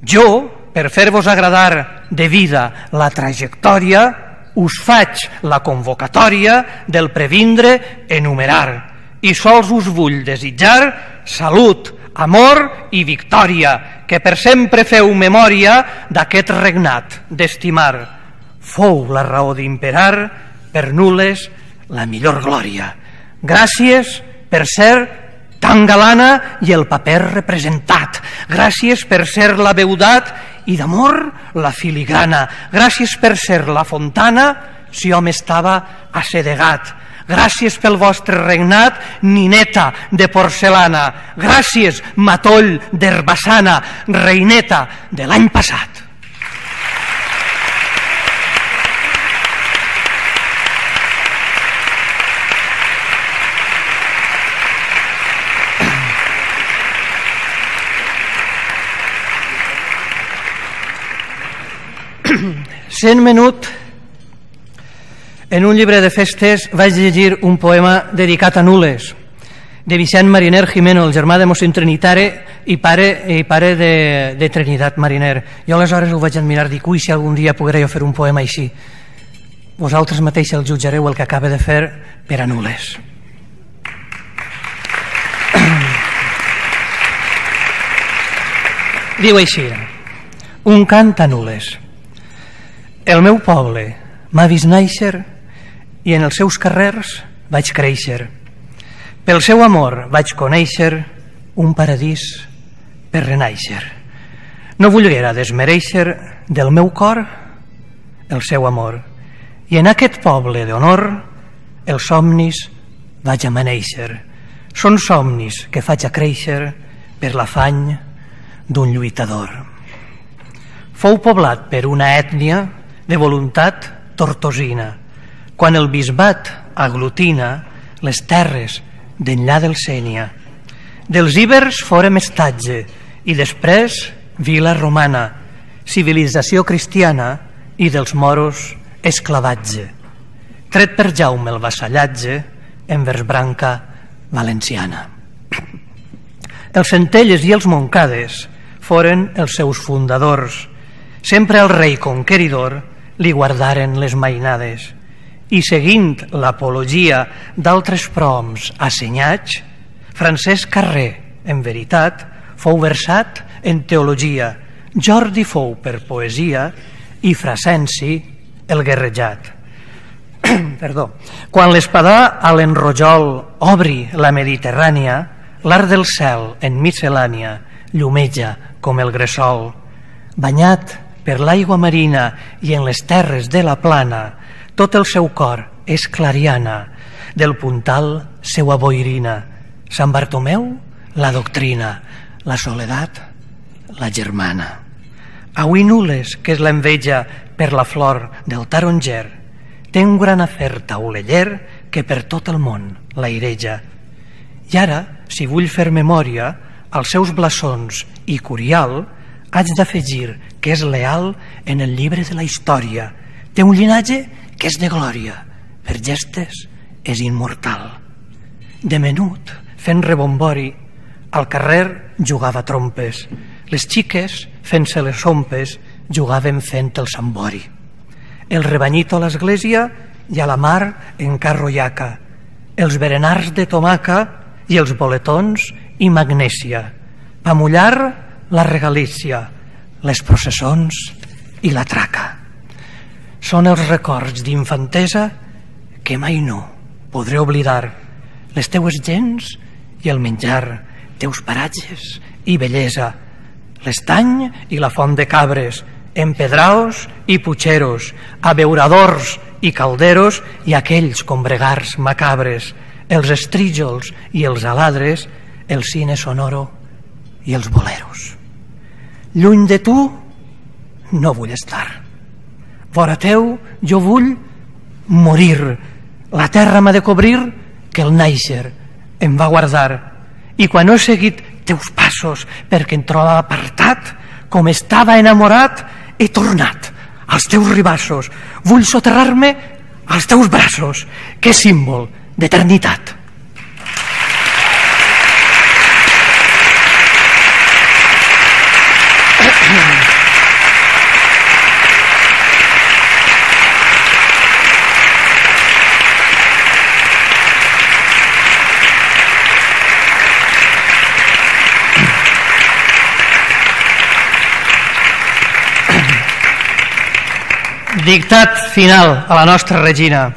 Jo, per fer-vos agradar de vida la trajectòria, us faig la convocatòria del previndre enumerar i sols us vull desitjar salut, amor i victòria, que per sempre feu memòria d'aquest regnat d'estimar. Fou la raó d'imperar, per nules la millor glòria. Gràcies per ser tan galana i el paper representat. Gràcies per ser la beudat i d'amor la filigrana. Gràcies per ser la fontana si hom estava assedegat. Gràcies pel vostre regnat, nineta de porcelana. Gràcies, matoll d'herbassana, reineta de l'any passat. Sent menut, en un llibre de festes vaig llegir un poema dedicat a Nules, de Vicent Mariner Jimeno, el germà de mossèn Trinitare i pare, i pare de, de Trinitat Mariner. Jo aleshores ho vaig admirar, dic, ui, si algun dia pogueré jo fer un poema així. Vosaltres mateix el jutjareu el que acaba de fer per a Nules. Diu així, un cant a Nules. El meu poble m'ha vist néixer i en els seus carrers vaig créixer. Pel seu amor vaig conèixer un paradís per renaixer. No volguera desmereixer del meu cor el seu amor i en aquest poble d'honor els somnis vaig amanèixer. Són somnis que faig a créixer per l'afany d'un lluitador. Fou poblat per una ètnia de voluntat tortosina, quan el bisbat aglutina les terres d'enllà del Sènia. Dels íbers fórem estatge i després vila romana, civilització cristiana i dels moros esclavatge. Tret per Jaume el vassallatge envers branca valenciana. Els centelles i els moncades foren els seus fundadors. Sempre el rei conqueridor li guardaren les mainades i seguint l'apologia d'altres proms assenyats, Francesc Carrer, en veritat, fou versat en teologia, Jordi fou per poesia i Frasensi el guerrejat. Perdó. Quan l'espadà a l'enrojol obri la Mediterrània, l'art del cel en miscel·lània llumeja com el gresol, banyat per l'aigua marina i en les terres de la plana, tot el seu cor és clariana, del puntal seua boirina, Sant Bartomeu, la doctrina, la soledat, la germana. Avui Nules, que és l'enveja per la flor del taronger, té un gran afer tauleller que per tot el món l'aireja. I ara, si vull fer memòria, als seus blasons i curial, haig d'afegir que és leal en el llibre de la història. Té un llinatge que és de glòria, per gestes és immortal. De menut, fent rebombori, al carrer jugava trompes. Les xiques, fent-se les sompes, jugaven fent el sambori. El rebanyito a l'església i a la mar en carro iaca. Els berenars de tomaca i els boletons i magnèsia. Pa mullar la regalícia, les processons i la traca. Són els records d'infantesa que mai no podré oblidar. Les teues gens i el menjar, teus paratges i bellesa, l'estany i la font de cabres, empedraos i putxeros, abeuradors i calderos i aquells combregars macabres, els estríjols i els aladres, el cine sonoro i els boleros. Lluny de tu no vull estar. Vora teu jo vull morir. La terra m'ha de cobrir que el nàixer em va guardar. I quan he seguit teus passos perquè em trobava apartat, com estava enamorat, he tornat als teus ribassos. Vull soterrar-me als teus braços. Que símbol d'eternitat. Dictat final a la nostra regina.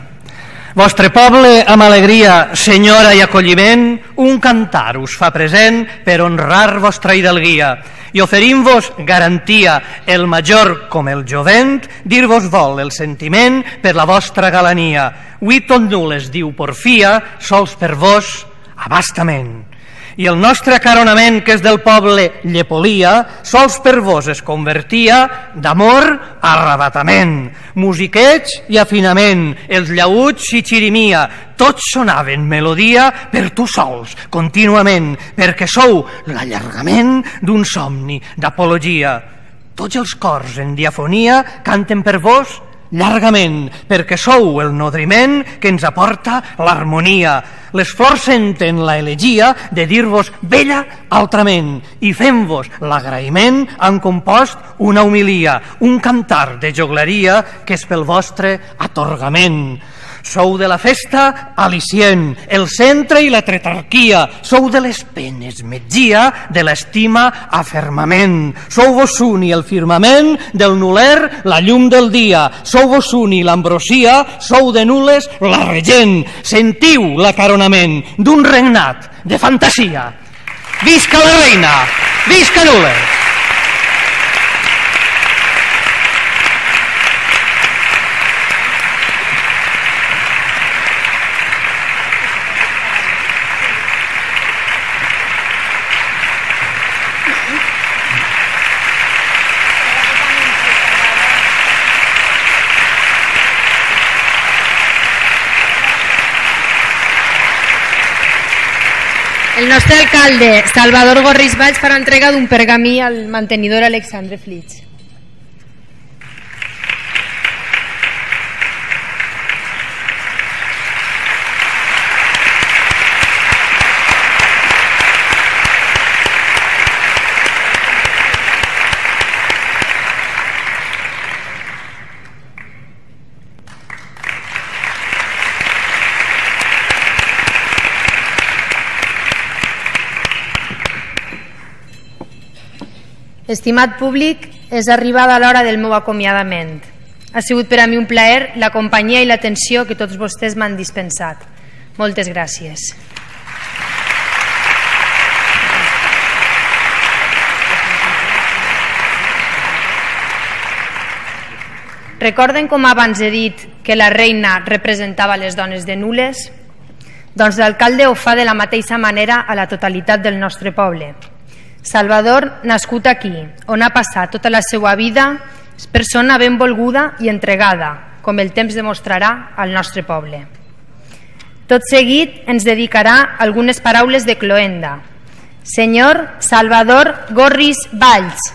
Vostre poble, amb alegria, senyora i acolliment, un cantar us fa present per honrar vostra hidalguia i oferim-vos garantia, el major com el jovent, dir-vos vol el sentiment per la vostra galania. Witton Nules diu porfia, sols per vos, abastament i el nostre acaronament, que és del poble Llepolia, sols per vos es convertia d'amor a arrebatament. Musiqueig i afinament, els llauts i xirimia, tots sonaven melodia per tu sols, contínuament, perquè sou l'allargament d'un somni d'apologia. Tots els cors en diafonia canten per vos llargament, perquè sou el nodriment que ens aporta l'harmonia. Les flors senten la elegia de dir-vos bella altrament i fem-vos l'agraïment han compost una humilia, un cantar de jogleria que és pel vostre atorgament. Sou de la festa al·licient, el centre i la tretarquia. Sou de les penes metgia, de l'estima afermament. Sou vos un i el firmament, del nuler la llum del dia. Sou vos un i l'ambrosia, sou de nules la regent. Sentiu l'acaronament d'un regnat de fantasia. Visca la reina! Visca Nules! El nostre alcalde, Salvador Gorris Valls, farà entrega d'un pergamí al mantenidor Alexandre Flitz. Estimat públic, és arribada l'hora del meu acomiadament. Ha sigut per a mi un plaer la companyia i l'atenció que tots vostès m'han dispensat. Moltes gràcies. Recorden com abans he dit que la reina representava les dones de nules? Doncs l'alcalde ho fa de la mateixa manera a la totalitat del nostre poble. Salvador, nascut aquí, on ha passat tota la seva vida, és persona ben volguda i entregada, com el temps demostrarà al nostre poble. Tot seguit ens dedicarà algunes paraules de cloenda. Senyor Salvador Gorris Valls,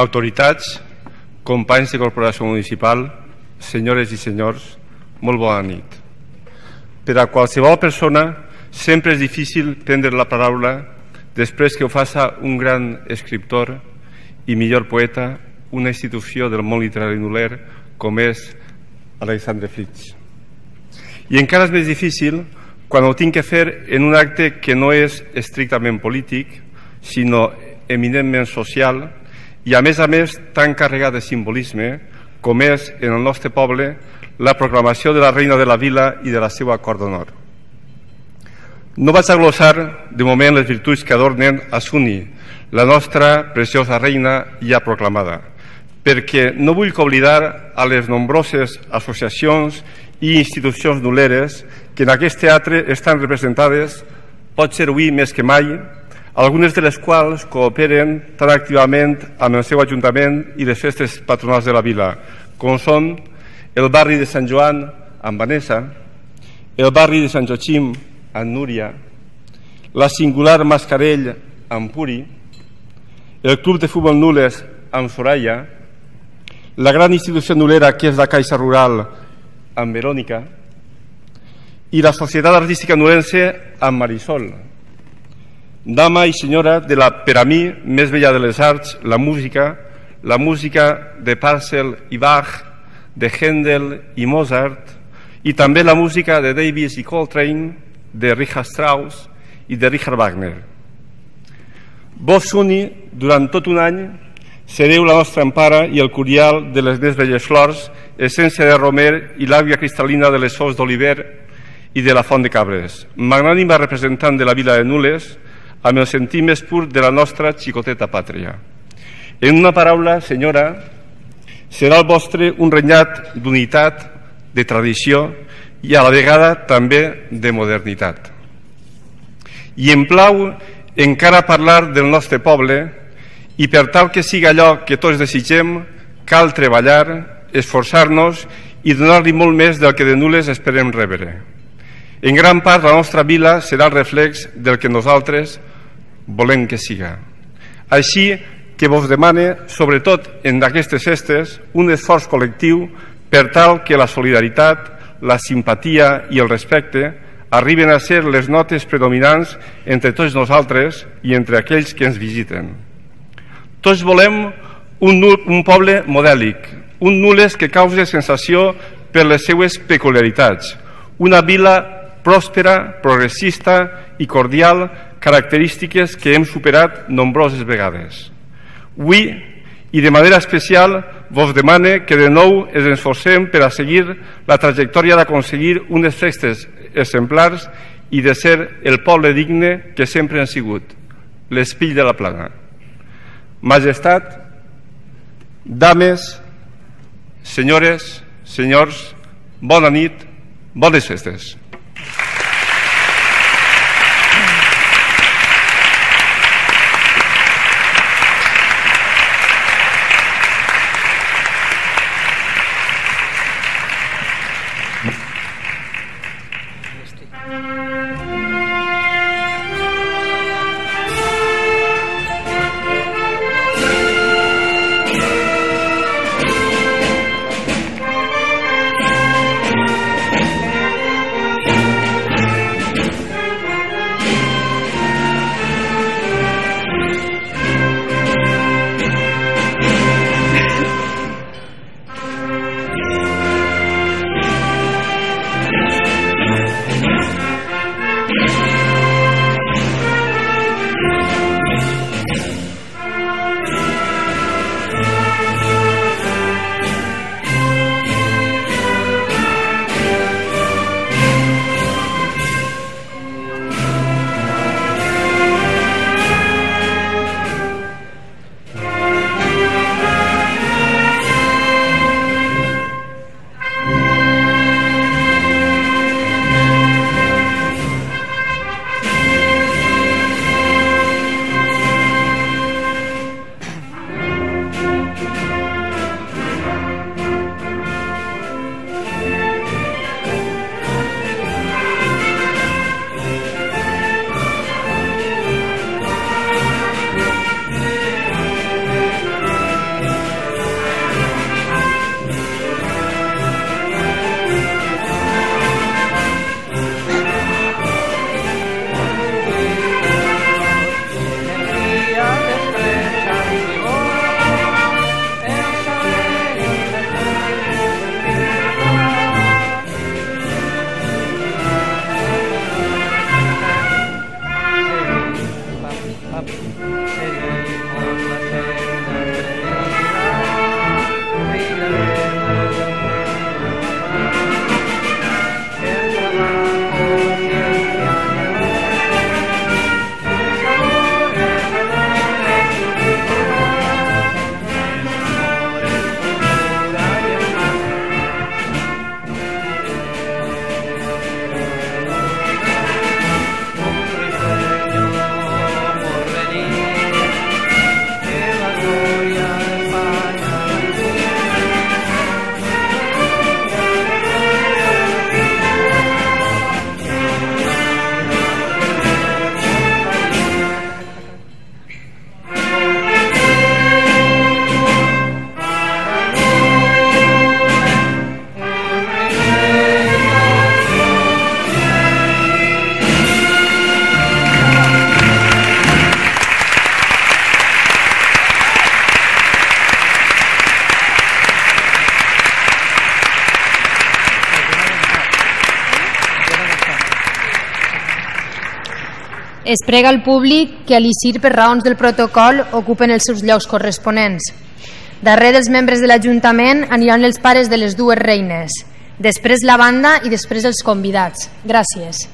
Autoritats, companys de corporació municipal, senyores i senyors, molt bona nit. Per a qualsevol persona sempre és difícil prendre la paraula després que ho faça un gran escriptor i millor poeta, una institució del món literari nuler com és Alexandre Fritz. I encara és més difícil quan ho tinc que fer en un acte que no és estrictament polític, sinó eminentment social i, a més a més, tan carregat de simbolisme com és en el nostre poble la proclamació de la reina de la vila i de la seva cort d'honor. No vaig a glossar de moment les virtuts que adornen a Suni, la nostra preciosa reina ja proclamada, perquè no vull que oblidar a les nombroses associacions i institucions nuleres que en aquest teatre estan representades, pot ser avui més que mai, algunes de les quals cooperen tan activament amb el seu ajuntament i les festes patronals de la vila, com són el barri de Sant Joan amb Vanessa, el barri de Sant Joachim amb Núria, la singular Mascarell amb Puri, el club de futbol Nules amb Soraya, la gran institució nulera que és la Caixa Rural amb Verònica i la Societat Artística Nulense amb Marisol, dama i senyora de la, per a mi, més bella de les arts, la música, la música de Parcel i Bach, de Händel i Mozart, i també la música de Davis i Coltrane, de Richard Strauss i de Richard Wagner. Vos Suni, durant tot un any, sereu la nostra empara i el curial de les més belles flors, essència de romer i l'àvia cristal·lina de les sous d'oliver i de la font de cabres. Magnànima representant de la vila de Nules, amb el sentit més pur de la nostra xicoteta pàtria. En una paraula, senyora, serà el vostre un renyat d'unitat, de tradició i a la vegada també de modernitat. I em plau encara parlar del nostre poble i per tal que siga allò que tots desitgem, cal treballar, esforçar-nos i donar-li molt més del que de nules esperem rebre. En gran part la nostra vila serà el reflex del que nosaltres volem que siga. Així que vos demane, sobretot en aquestes festes, un esforç col·lectiu per tal que la solidaritat, la simpatia i el respecte arriben a ser les notes predominants entre tots nosaltres i entre aquells que ens visiten. Tots volem un, un poble modèlic, un nules que cause sensació per les seues peculiaritats, una vila pròspera, progressista i cordial característiques que hem superat nombroses vegades. Avui, i de manera especial, vos demane que de nou ens esforcem per a seguir la trajectòria d'aconseguir unes festes exemplars i de ser el poble digne que sempre han sigut, l'espill de la plana. Majestat, dames, senyores, senyors, bona nit, bones festes. Es prega al públic que a l'ICIR per raons del protocol ocupen els seus llocs corresponents. Darrere dels membres de l'Ajuntament aniran els pares de les dues reines, després la banda i després els convidats. Gràcies.